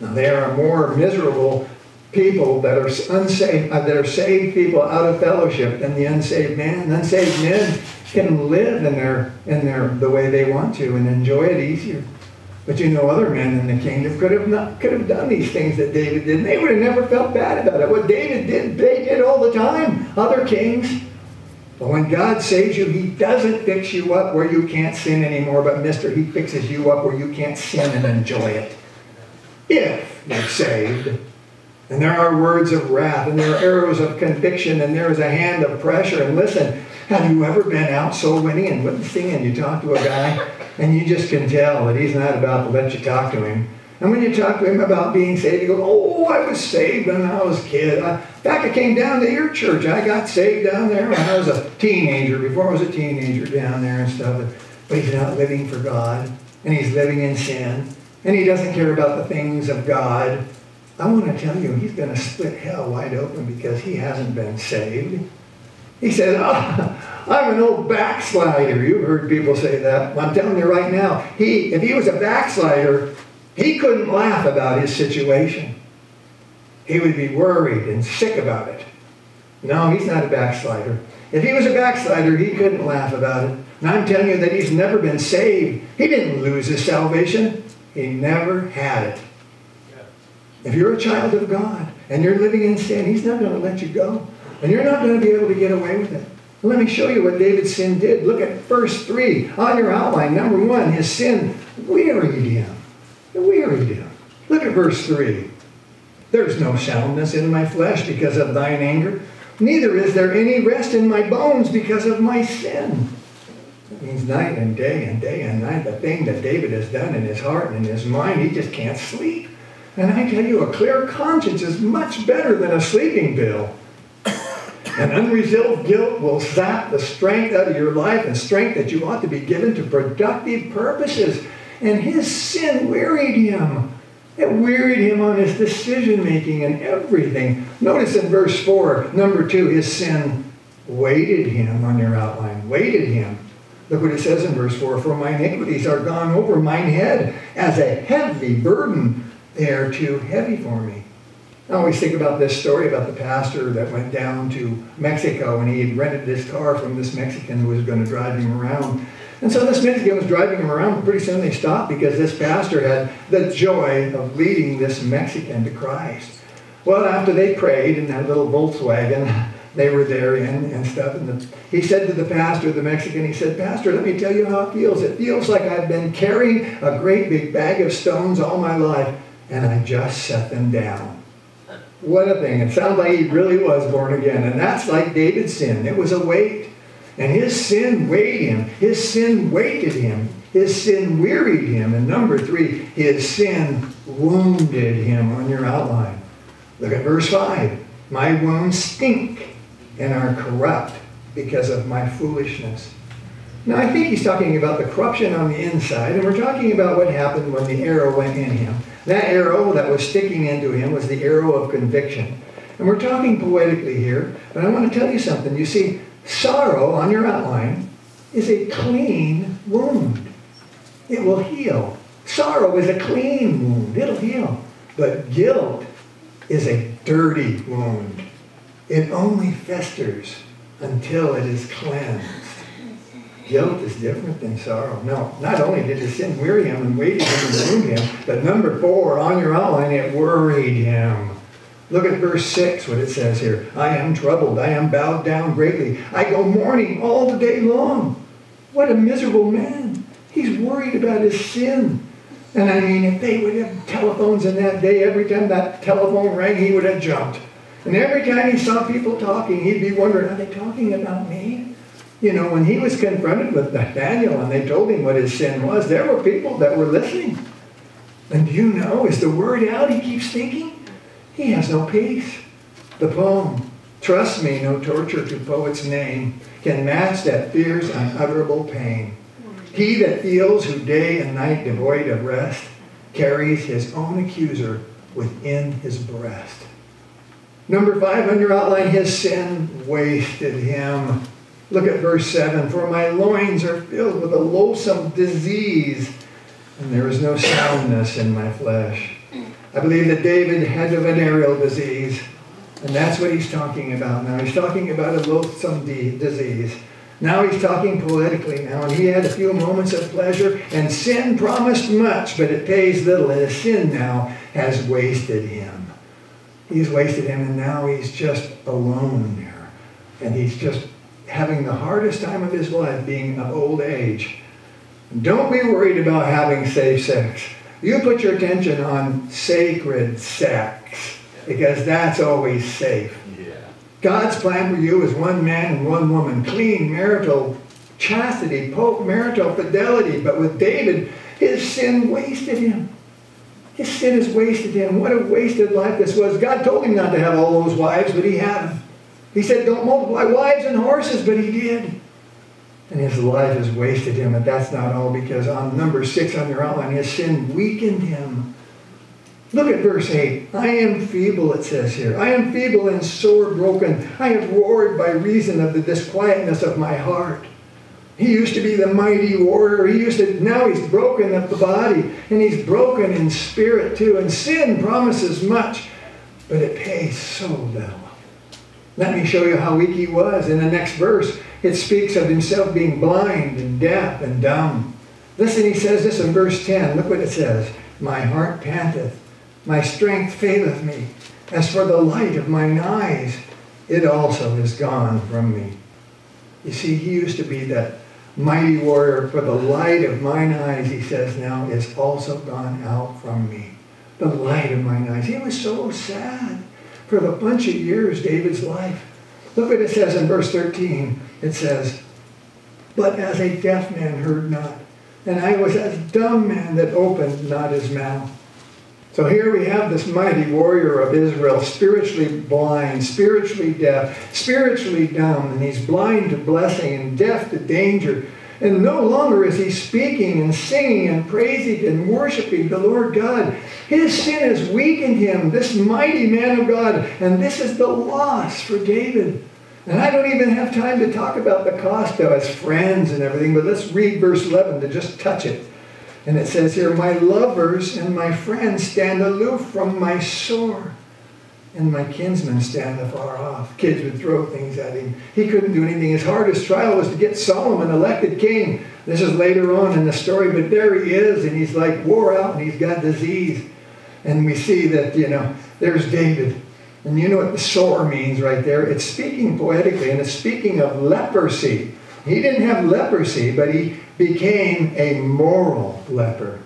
[SPEAKER 1] Now, there are more miserable people that are unsaved, uh, that are saved people out of fellowship than the unsaved man. Unsaved men can live in their in their the way they want to and enjoy it easier. But you know, other men in the kingdom could have not could have done these things that David did, and they would have never felt bad about it. What David did, they did all the time. Other kings. But when God saves you, He doesn't fix you up where you can't sin anymore, but Mister, He fixes you up where you can't sin and enjoy it. If you're saved. And there are words of wrath, and there are arrows of conviction, and there is a hand of pressure. And listen, have you ever been out soul winning and witnessing and you talk to a guy and you just can tell that he's not about to let you talk to him? And when you talk to him about being saved, he goes, Oh, I was saved when I was a kid. I, in fact, I came down to your church. I got saved down there when I was a teenager, before I was a teenager down there and stuff. But he's not living for God, and he's living in sin, and he doesn't care about the things of God. I want to tell you, he's going to split hell wide open because he hasn't been saved. He said, oh, I'm an old backslider. You've heard people say that. I'm telling you right now, he, if he was a backslider, he couldn't laugh about his situation. He would be worried and sick about it. No, he's not a backslider. If he was a backslider, he couldn't laugh about it. And I'm telling you that he's never been saved. He didn't lose his salvation. He never had it. If you're a child of God and you're living in sin, he's not going to let you go. And you're not going to be able to get away with it. Let me show you what David's sin did. Look at verse 3 on your outline. Number one, his sin wearied him. It wearied him. Look at verse 3. There's no soundness in my flesh because of thine anger, neither is there any rest in my bones because of my sin. It means night and day and day and night. The thing that David has done in his heart and in his mind, he just can't sleep. And I tell you, a clear conscience is much better than a sleeping pill. And unresolved guilt will sap the strength out of your life and strength that you ought to be given to productive purposes. And his sin wearied him. It wearied him on his decision making and everything. Notice in verse 4, number 2, his sin weighted him on your outline. Weighted him. Look what it says in verse 4 For my iniquities are gone over mine head as a heavy burden. They are too heavy for me. I always think about this story about the pastor that went down to Mexico and he had rented this car from this Mexican who was going to drive him around. And so this Mexican was driving him around, pretty soon they stopped because this pastor had the joy of leading this Mexican to Christ. Well, after they prayed in that little Volkswagen, (laughs) they were there in and stuff. And the, he said to the pastor, the Mexican, he said, Pastor, let me tell you how it feels. It feels like I've been carrying a great big bag of stones all my life, and I just set them down. What a thing. It sounds like he really was born again. And that's like David's sin. It was a weight. And his sin weighed him. His sin weighted him. His sin wearied him. And number three, his sin wounded him on your outline. Look at verse 5. My wounds stink and are corrupt because of my foolishness. Now, I think he's talking about the corruption on the inside, and we're talking about what happened when the arrow went in him. That arrow that was sticking into him was the arrow of conviction. And we're talking poetically here, but I want to tell you something. You see, sorrow on your outline is a clean wound. It will heal. Sorrow is a clean wound. It'll heal. But guilt is a dirty wound. It only festers until it is cleansed. Guilt is different than sorrow. No, not only did the sin weary him and weighted him and wound him, but number four, on your outline, it worried him. Look at verse 6, what it says here. I am troubled. I am bowed down greatly. I go mourning all the day long. What a miserable man. He's worried about his sin. And I mean, if they would have telephones in that day, every time that telephone rang, he would have jumped. And every time he saw people talking, he'd be wondering, are they talking about me? You know, when he was confronted with Nathaniel and they told him what his sin was, there were people that were listening. And you know, is the word out he keeps thinking? He has no peace. The poem, Trust Me, no torture to poet's name, can match that fear's unutterable pain. He that feels who day and night devoid of rest carries his own accuser within his breast. Number five on your outline, his sin wasted him. Look at verse 7. For my loins are filled with a loathsome disease, and there is no soundness in my flesh. I believe that David had a venereal disease, and that's what he's talking about now. He's talking about a loathsome disease. Now he's talking politically now, and he had a few moments of pleasure, and sin promised much, but it pays little, and his sin now has wasted him. He's wasted him, and now he's just alone there. And he's just having the hardest time of his life being of old age. Don't be worried about having safe sex. You put your attention on sacred sex because that's always safe.
[SPEAKER 4] Yeah.
[SPEAKER 1] God's plan for you is one man and one woman, clean marital chastity, pope marital fidelity. But with David, his sin wasted him. His sin has wasted him. What a wasted life this was. God told him not to have all those wives, but he had them. He said, don't multiply wives and horses, but he did. And his life has wasted him, and that's not all because on number six on your outline, his sin weakened him. Look at verse 8. I am feeble, it says here. I am feeble and sore broken. I have roared by reason of the disquietness of my heart. He used to be the mighty warrior. He used to, now he's broken of the body, and he's broken in spirit too. And sin promises much, but it pays so little. Let me show you how weak he was. In the next verse, it speaks of himself being blind and deaf and dumb. Listen, he says this in verse 10. Look what it says. My heart panteth, my strength faileth me. As for the light of mine eyes, it also is gone from me. You see, he used to be that mighty warrior, for the light of mine eyes, he says now, is also gone out from me. The light of mine eyes. He was so sad for the bunch of years, David's life. Look what it says in verse 13. It says, But as a deaf man heard not, and I was as dumb man that opened not his mouth. So here we have this mighty warrior of Israel, spiritually blind, spiritually deaf, spiritually dumb, and he's blind to blessing and deaf to danger. And no longer is he speaking and singing and praising and worshiping the Lord God. His sin has weakened him, this mighty man of God. And this is the loss for David. And I don't even have time to talk about the cost of his friends and everything, but let's read verse 11 to just touch it. And it says here, My lovers and my friends stand aloof from my sore. And my kinsmen stand afar off. Kids would throw things at him. He couldn't do anything. His hardest trial was to get Solomon elected king. This is later on in the story, but there he is, and he's like wore out, and he's got disease. And we see that, you know, there's David. And you know what the sore means right there? It's speaking poetically, and it's speaking of leprosy. He didn't have leprosy, but he became a moral leper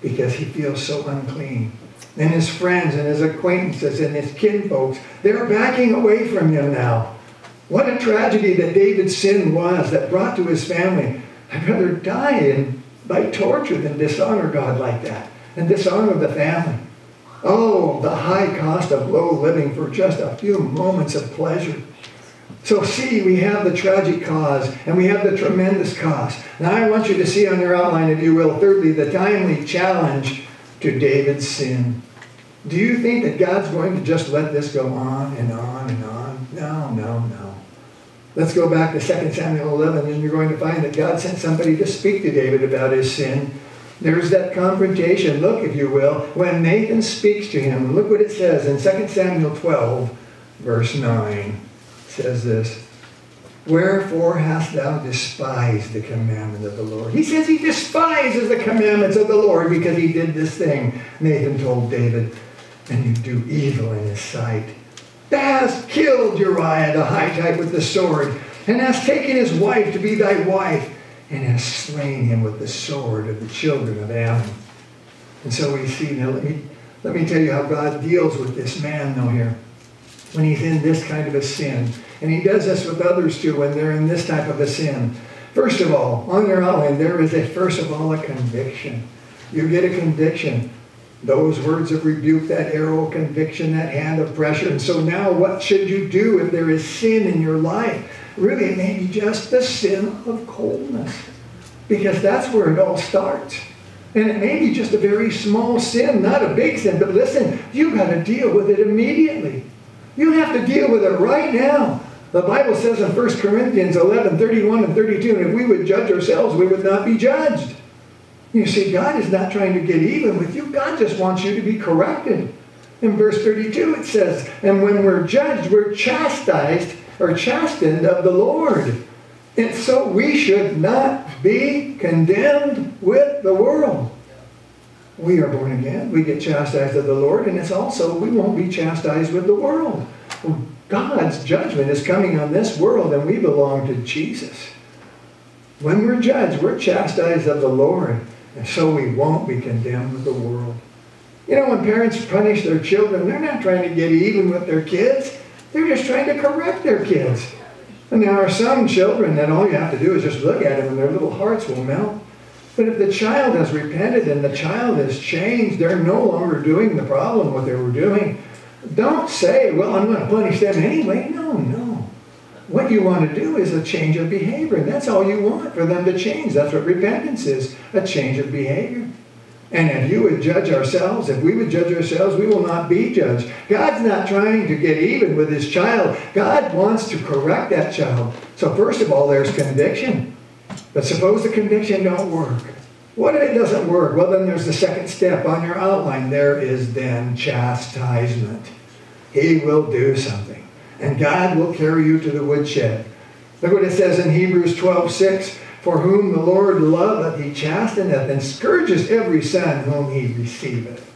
[SPEAKER 1] because he feels so unclean. And his friends and his acquaintances and his kinfolks, they're backing away from him now. What a tragedy that David's sin was that brought to his family. I'd rather die in, by torture than dishonor God like that and dishonor the family. Oh, the high cost of low living for just a few moments of pleasure. So see, we have the tragic cause and we have the tremendous cost. Now I want you to see on your outline, if you will, thirdly, the timely challenge to David's sin. Do you think that God's going to just let this go on and on and on? No, no, no. Let's go back to 2 Samuel 11 and you're going to find that God sent somebody to speak to David about his sin. There's that confrontation. Look, if you will, when Nathan speaks to him, look what it says in 2 Samuel 12, verse 9 says this Wherefore hast thou despised the commandment of the Lord? He says he despises the commandments of the Lord because he did this thing. Nathan told David, and you do evil in his sight. Thou hast killed Uriah the Hittite with the sword, and hast taken his wife to be thy wife, and hast slain him with the sword of the children of Ammon. And so we see, now let me, let me tell you how God deals with this man, though, here when he's in this kind of a sin. And he does this with others too when they're in this type of a sin. First of all, on your outline, there is a first of all a conviction. You get a conviction. Those words of rebuke, that arrow of conviction, that hand of pressure. And so now what should you do if there is sin in your life? Really, it may be just the sin of coldness. Because that's where it all starts. And it may be just a very small sin, not a big sin. But listen, you've got to deal with it immediately. You have to deal with it right now. The Bible says in 1 Corinthians 11, 31 and 32, and if we would judge ourselves, we would not be judged. You see, God is not trying to get even with you. God just wants you to be corrected. In verse 32, it says, And when we're judged, we're chastised or chastened of the Lord. And so we should not be condemned with the world. We are born again. We get chastised of the Lord, and it's also we won't be chastised with the world. God's judgment is coming on this world, and we belong to Jesus. When we're judged, we're chastised of the Lord, and so we won't be condemned with the world. You know, when parents punish their children, they're not trying to get even with their kids. They're just trying to correct their kids. And there are some children that all you have to do is just look at them and their little hearts will melt. But if the child has repented and the child has changed, they're no longer doing the problem what they were doing. Don't say, well, I'm going to punish them anyway. No, no. What you want to do is a change of behavior. And that's all you want for them to change. That's what repentance is, a change of behavior. And if you would judge ourselves, if we would judge ourselves, we will not be judged. God's not trying to get even with his child. God wants to correct that child. So first of all, there's conviction. But suppose the conviction don't work. What if it doesn't work? Well, then there's the second step on your outline. There is then chastisement. He will do something. And God will carry you to the woodshed. Look what it says in Hebrews 12, 6. For whom the Lord loveth, he chasteneth and scourges every son whom he receiveth.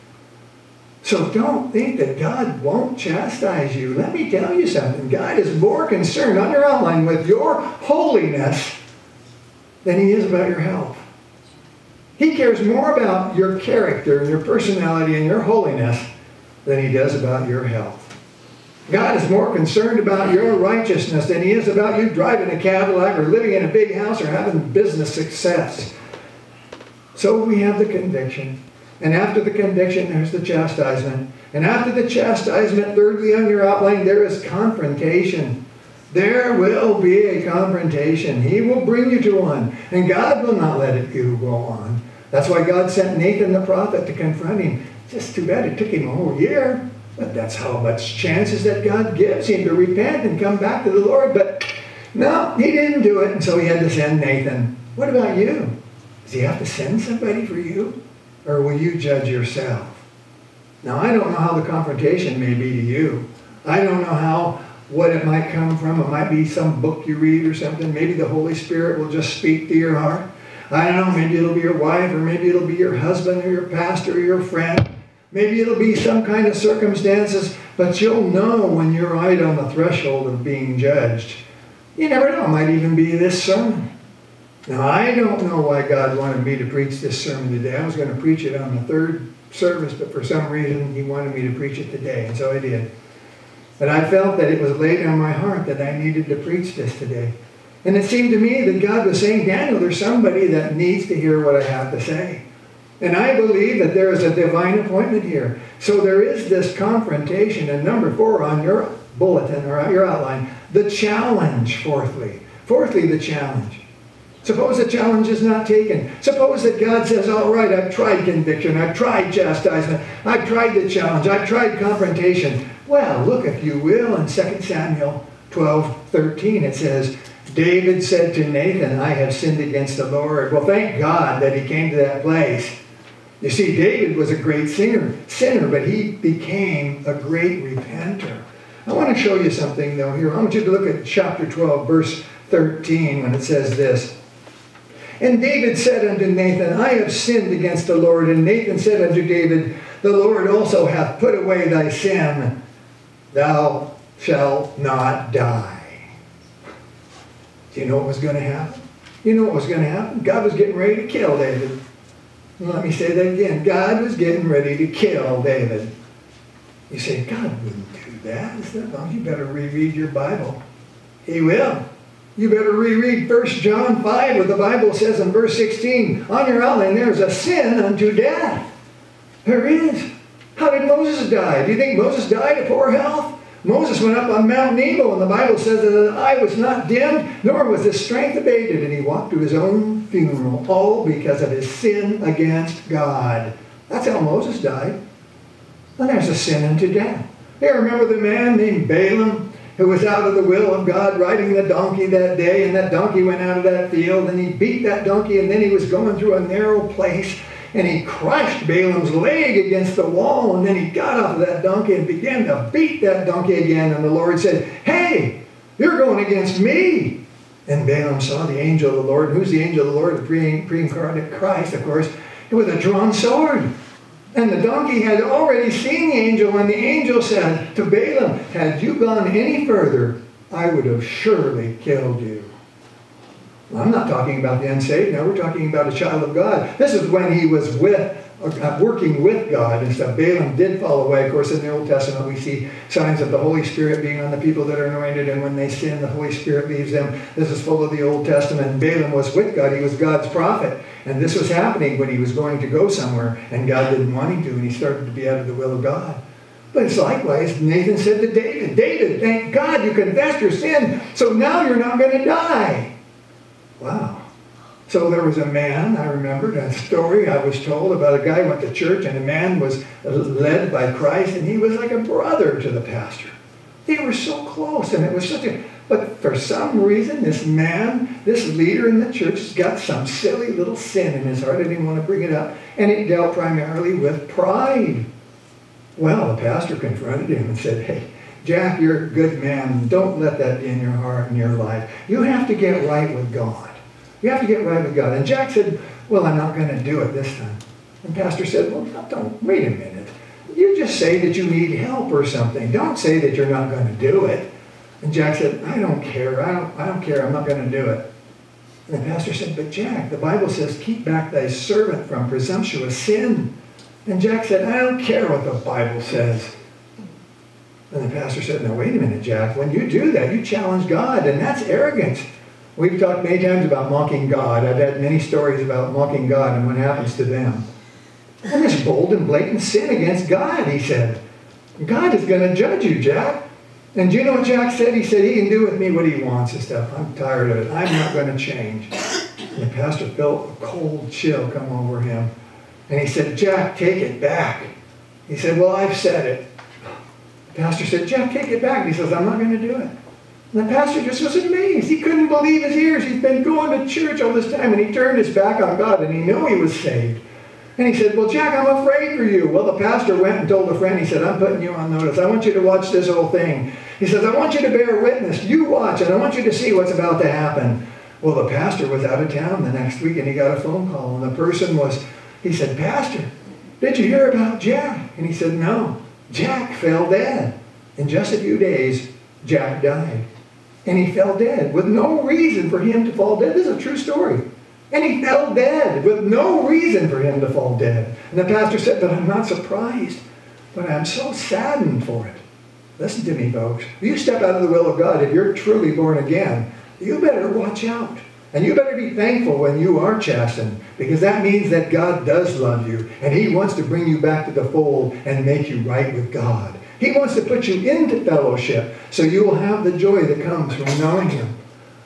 [SPEAKER 1] So don't think that God won't chastise you. Let me tell you something. God is more concerned on your outline with your holiness than he is about your health. He cares more about your character and your personality and your holiness than he does about your health. God is more concerned about your righteousness than he is about you driving a Cadillac or living in a big house or having business success. So we have the conviction. And after the conviction, there's the chastisement. And after the chastisement, thirdly on your outline, there is confrontation. There will be a confrontation. He will bring you to one. And God will not let it you go on. That's why God sent Nathan the prophet to confront him. Just too bad it took him a whole year. But that's how much chances that God gives him to repent and come back to the Lord. But no, he didn't do it, and so he had to send Nathan. What about you? Does he have to send somebody for you? Or will you judge yourself? Now, I don't know how the confrontation may be to you. I don't know how, what it might come from. It might be some book you read or something. Maybe the Holy Spirit will just speak to your heart. I don't know, maybe it'll be your wife, or maybe it'll be your husband, or your pastor, or your friend. Maybe it'll be some kind of circumstances, but you'll know when you're right on the threshold of being judged. You never know, it might even be this sermon. Now, I don't know why God wanted me to preach this sermon today. I was going to preach it on the third service, but for some reason, He wanted me to preach it today, and so I did. But I felt that it was laid on my heart that I needed to preach this today. And it seemed to me that God was saying, Daniel, there's somebody that needs to hear what I have to say. And I believe that there is a divine appointment here. So there is this confrontation. And number four on your bulletin or your outline, the challenge, fourthly. Fourthly, the challenge. Suppose the challenge is not taken. Suppose that God says, all right, I've tried conviction, I've tried chastisement, I've tried the challenge, I've tried confrontation. Well, look, if you will, in 2 Samuel 12, 13, it says, David said to Nathan, I have sinned against the Lord. Well, thank God that he came to that place. You see, David was a great singer, sinner, but he became a great repenter. I want to show you something, though, here. I want you to look at chapter 12, verse 13, when it says this. And David said unto Nathan, I have sinned against the Lord. And Nathan said unto David, The Lord also hath put away thy sin. Thou shalt not die. You know what was going to happen? You know what was going to happen? God was getting ready to kill David. Let me say that again. God was getting ready to kill David. You say, God wouldn't do that. Said, well, you better reread your Bible. He will. You better reread 1 John 5 where the Bible says in verse 16, on your outline, there's a sin unto death. There is. How did Moses die? Do you think Moses died of poor health? Moses went up on Mount Nebo, and the Bible says that his eye was not dimmed, nor was his strength abated, and he walked to his own funeral, all because of his sin against God. That's how Moses died. And there's a sin unto death. You remember the man named Balaam who was out of the will of God riding the donkey that day, and that donkey went out of that field, and he beat that donkey, and then he was going through a narrow place, and he crushed Balaam's leg against the wall, and then he got off of that donkey and began to beat that donkey again. And the Lord said, Hey, you're going against me. And Balaam saw the angel of the Lord. Who's the angel of the Lord? The pre-incarnate Christ, of course, with a drawn sword. And the donkey had already seen the angel, and the angel said to Balaam, Had you gone any further, I would have surely killed you. I'm not talking about the unsaved now. We're talking about a child of God. This is when he was with, uh, working with God and stuff. Balaam did fall away. Of course, in the Old Testament, we see signs of the Holy Spirit being on the people that are anointed, and when they sin, the Holy Spirit leaves them. This is full of the Old Testament. Balaam was with God. He was God's prophet. And this was happening when he was going to go somewhere, and God didn't want him to, and he started to be out of the will of God. But it's likewise, Nathan said to David, David, thank God you confessed your sin, so now you're not going to die. Wow. So there was a man, I remembered a story I was told about a guy went to church and a man was led by Christ and he was like a brother to the pastor. They were so close and it was such a, but for some reason this man, this leader in the church got some silly little sin in his heart. I didn't want to bring it up. And it dealt primarily with pride. Well, the pastor confronted him and said, hey, Jack, you're a good man. Don't let that be in your heart and your life. You have to get right with God. You have to get right with God. And Jack said, well, I'm not going to do it this time. And Pastor said, well, don't, wait a minute. You just say that you need help or something. Don't say that you're not going to do it. And Jack said, I don't care. I don't, I don't care. I'm not going to do it. And the pastor said, but Jack, the Bible says, keep back thy servant from presumptuous sin. And Jack said, I don't care what the Bible says. And the pastor said, now wait a minute, Jack. When you do that, you challenge God, and that's arrogance. We've talked many times about mocking God. I've had many stories about mocking God and what happens to them. And this bold and blatant sin against God, he said. God is going to judge you, Jack. And do you know what Jack said? He said, he can do with me what he wants and stuff. I'm tired of it. I'm not going to change. And the pastor felt a cold chill come over him. And he said, Jack, take it back. He said, well, I've said it. The pastor said, Jack, take it back. He says, I'm not going to do it. And the pastor just was amazed. He couldn't believe his ears. He's been going to church all this time, and he turned his back on God, and he knew he was saved. And he said, Well, Jack, I'm afraid for you. Well, the pastor went and told a friend, he said, I'm putting you on notice. I want you to watch this whole thing. He says, I want you to bear witness. You watch, and I want you to see what's about to happen. Well, the pastor was out of town the next week, and he got a phone call, and the person was, he said, Pastor, did you hear about Jack? And he said, No. Jack fell dead. In just a few days, Jack died. And he fell dead with no reason for him to fall dead. This is a true story. And he fell dead with no reason for him to fall dead. And the pastor said, But I'm not surprised, but I'm so saddened for it. Listen to me, folks. If you step out of the will of God, if you're truly born again, you better watch out. And you better be thankful when you are chastened, because that means that God does love you, and He wants to bring you back to the fold and make you right with God. He wants to put you into fellowship so you will have the joy that comes from knowing Him.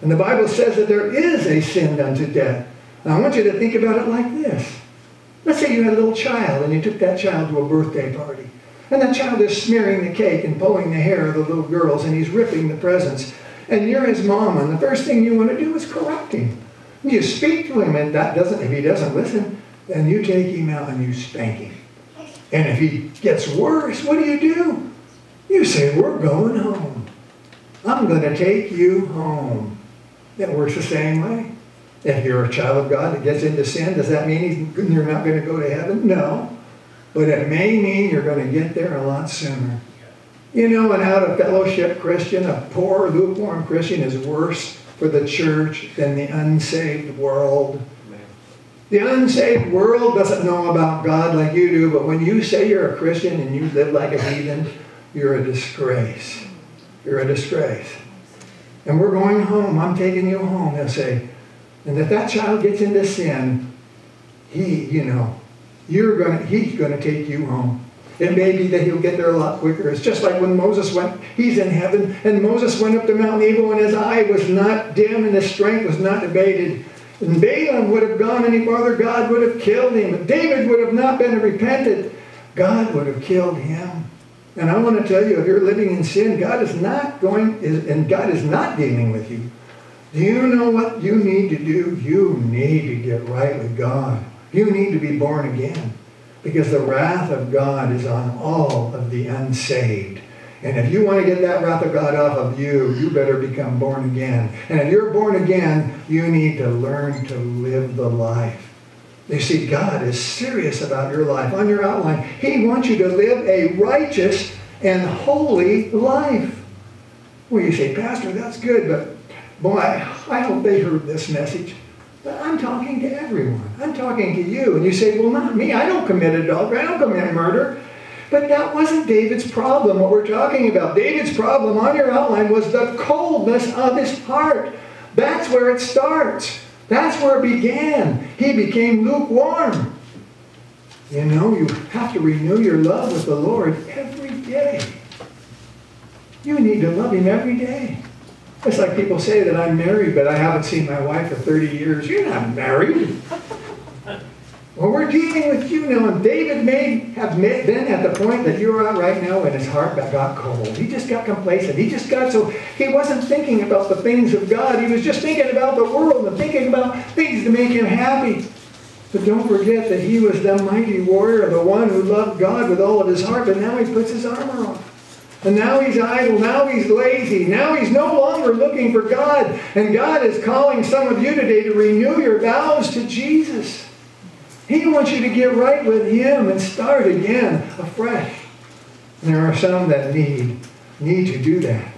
[SPEAKER 1] And the Bible says that there is a sin unto death. Now, I want you to think about it like this. Let's say you had a little child and you took that child to a birthday party. And that child is smearing the cake and pulling the hair of the little girls and he's ripping the presents. And you're his mom, and the first thing you want to do is correct him. You speak to him, and that doesn't, if he doesn't listen, then you take him out and you spank him. And if he gets worse, what do you do? You say, We're going home. I'm going to take you home. It works the same way. If you're a child of God that gets into sin, does that mean you're not going to go to heaven? No. But it may mean you're going to get there a lot sooner. You know, an out of fellowship Christian, a poor, lukewarm Christian, is worse for the church than the unsaved world. The unsaved world doesn't know about God like you do, but when you say you're a Christian and you live like a heathen, you're a disgrace. You're a disgrace. And we're going home. I'm taking you home, they'll say. And if that child gets into sin, he, you know, you're gonna, he's gonna take you home. It may be that he'll get there a lot quicker. It's just like when Moses went, he's in heaven, and Moses went up to Mount Nebo, and his eye was not dim, and his strength was not abated. And Balaam would have gone any farther, God would have killed him. If David would have not been repented, God would have killed him. And I want to tell you, if you're living in sin, God is not going, is, and God is not dealing with you. Do you know what you need to do? You need to get right with God. You need to be born again. Because the wrath of God is on all of the unsaved. And if you want to get that wrath of God off of you, you better become born again. And if you're born again, you need to learn to live the life. You see, God is serious about your life. On your outline, He wants you to live a righteous and holy life. Well, you say, Pastor, that's good, but boy, I hope they heard this message. But I'm talking to everyone. I'm talking to you. And you say, well, not me. I don't commit adultery. I don't commit murder. But that wasn't David's problem, what we're talking about. David's problem on your outline was the coldness of his heart. That's where it starts. That's where it began. He became lukewarm. You know, you have to renew your love with the Lord every day. You need to love Him every day. It's like people say that I'm married, but I haven't seen my wife for 30 years. You're not married. (laughs) Well, we're dealing with you now, and David may have been at the point that you're at right now, and his heart got cold. He just got complacent. He just got so he wasn't thinking about the things of God. He was just thinking about the world and thinking about things to make him happy. But don't forget that he was the mighty warrior, the one who loved God with all of his heart. But now he puts his armor on. And now he's idle. Now he's lazy. Now he's no longer looking for God. And God is calling some of you today to renew your vows to Jesus. He wants you to get right with Him and start again afresh. And there are some that need, need to do that.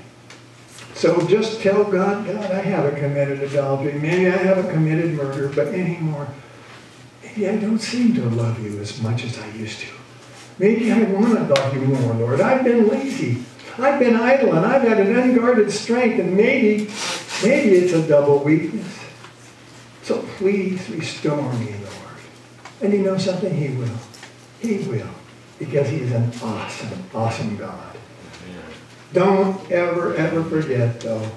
[SPEAKER 1] So just tell God, God, I haven't committed adultery. Maybe I haven't committed murder, but anymore, maybe I don't seem to love you as much as I used to. Maybe I want to love you more, Lord. I've been lazy. I've been idle and I've had an unguarded strength, and maybe, maybe it's a double weakness. So please restore me. And you know something? He will. He will. Because he is an awesome, awesome God. Don't ever, ever forget, though,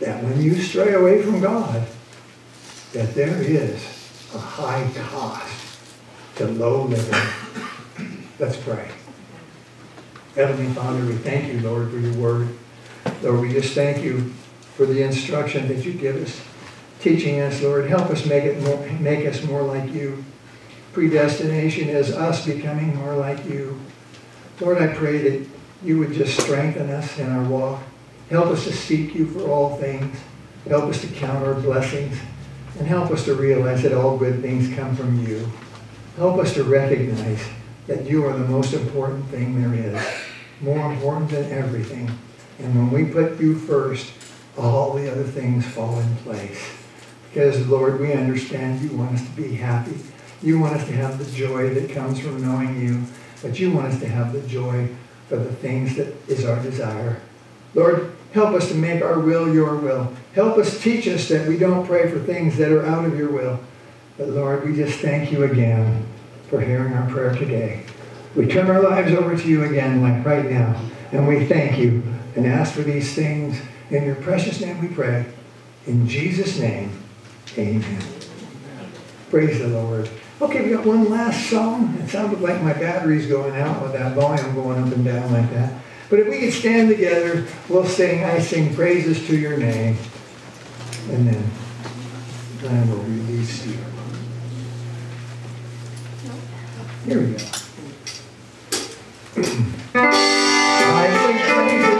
[SPEAKER 1] that when you stray away from God, that there is a high cost to low living. Let's pray. Heavenly Father, we thank you, Lord, for your word. Lord, we just thank you for the instruction that you give us, teaching us, Lord. Help us make it more, make us more like you. Predestination is us becoming more like you. Lord, I pray that you would just strengthen us in our walk. Help us to seek you for all things. Help us to count our blessings. And help us to realize that all good things come from you. Help us to recognize that you are the most important thing there is, more important than everything. And when we put you first, all the other things fall in place. Because, Lord, we understand you want us to be happy. You want us to have the joy that comes from knowing you. But you want us to have the joy for the things that is our desire. Lord, help us to make our will your will. Help us teach us that we don't pray for things that are out of your will. But Lord, we just thank you again for hearing our prayer today. We turn our lives over to you again, like right now, and we thank you and ask for these things. In your precious name we pray. In Jesus' name, amen. Praise the Lord. Okay, we got one last song. It sounded like my battery's going out with that volume going up and down like that. But if we could stand together, we'll sing, I sing praises to your name. And then I will release you. Here we go. (clears throat) I sing praises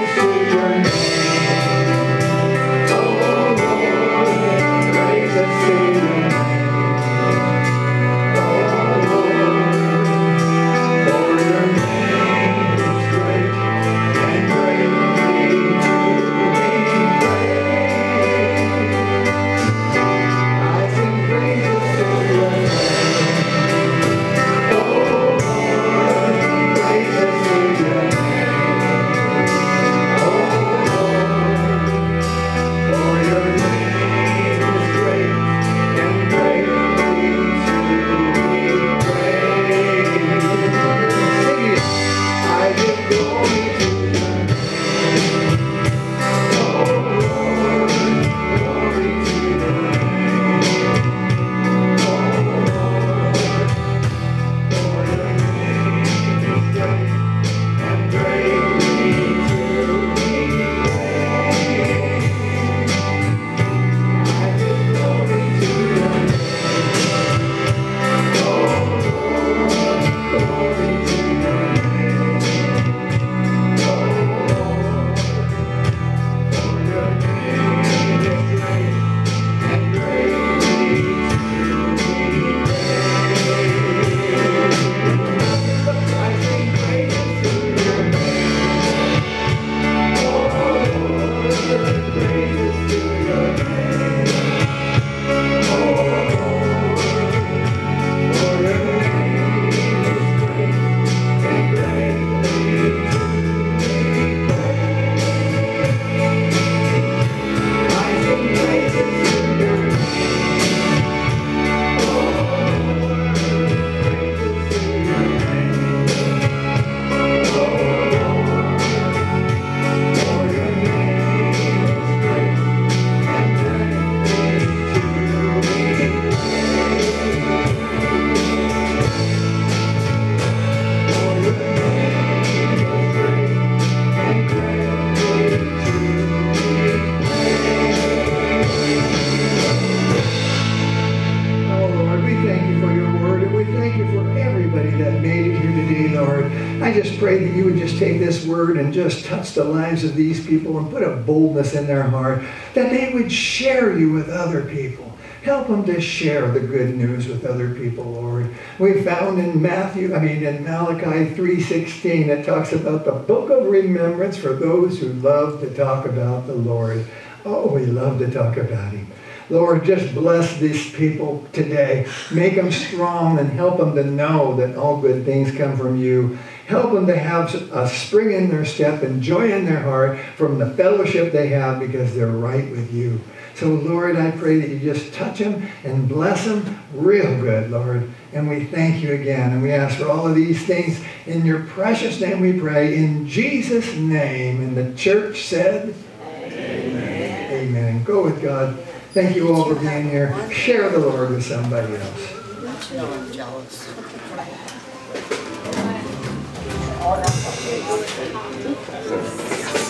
[SPEAKER 1] word and just touch the lives of these people and put a boldness in their heart that they would share you with other people. Help them to share the good news with other people, Lord. We found in Matthew, I mean in Malachi 3:16, it talks about the book of remembrance for those who love to talk about the Lord. Oh, we love to talk about him. Lord, just bless these people today. Make them strong and help them to know that all good things come from you. Help them to have a spring in their step and joy in their heart from the fellowship they have because they're right with you. So, Lord, I pray that you just touch them and bless them real good, Lord. And we thank you again. And we ask for all of these things in your precious name we pray. In Jesus' name. And the church said, Amen. Amen. Go with God. Thank you all for being here. Share the Lord with somebody else.
[SPEAKER 2] Thank you.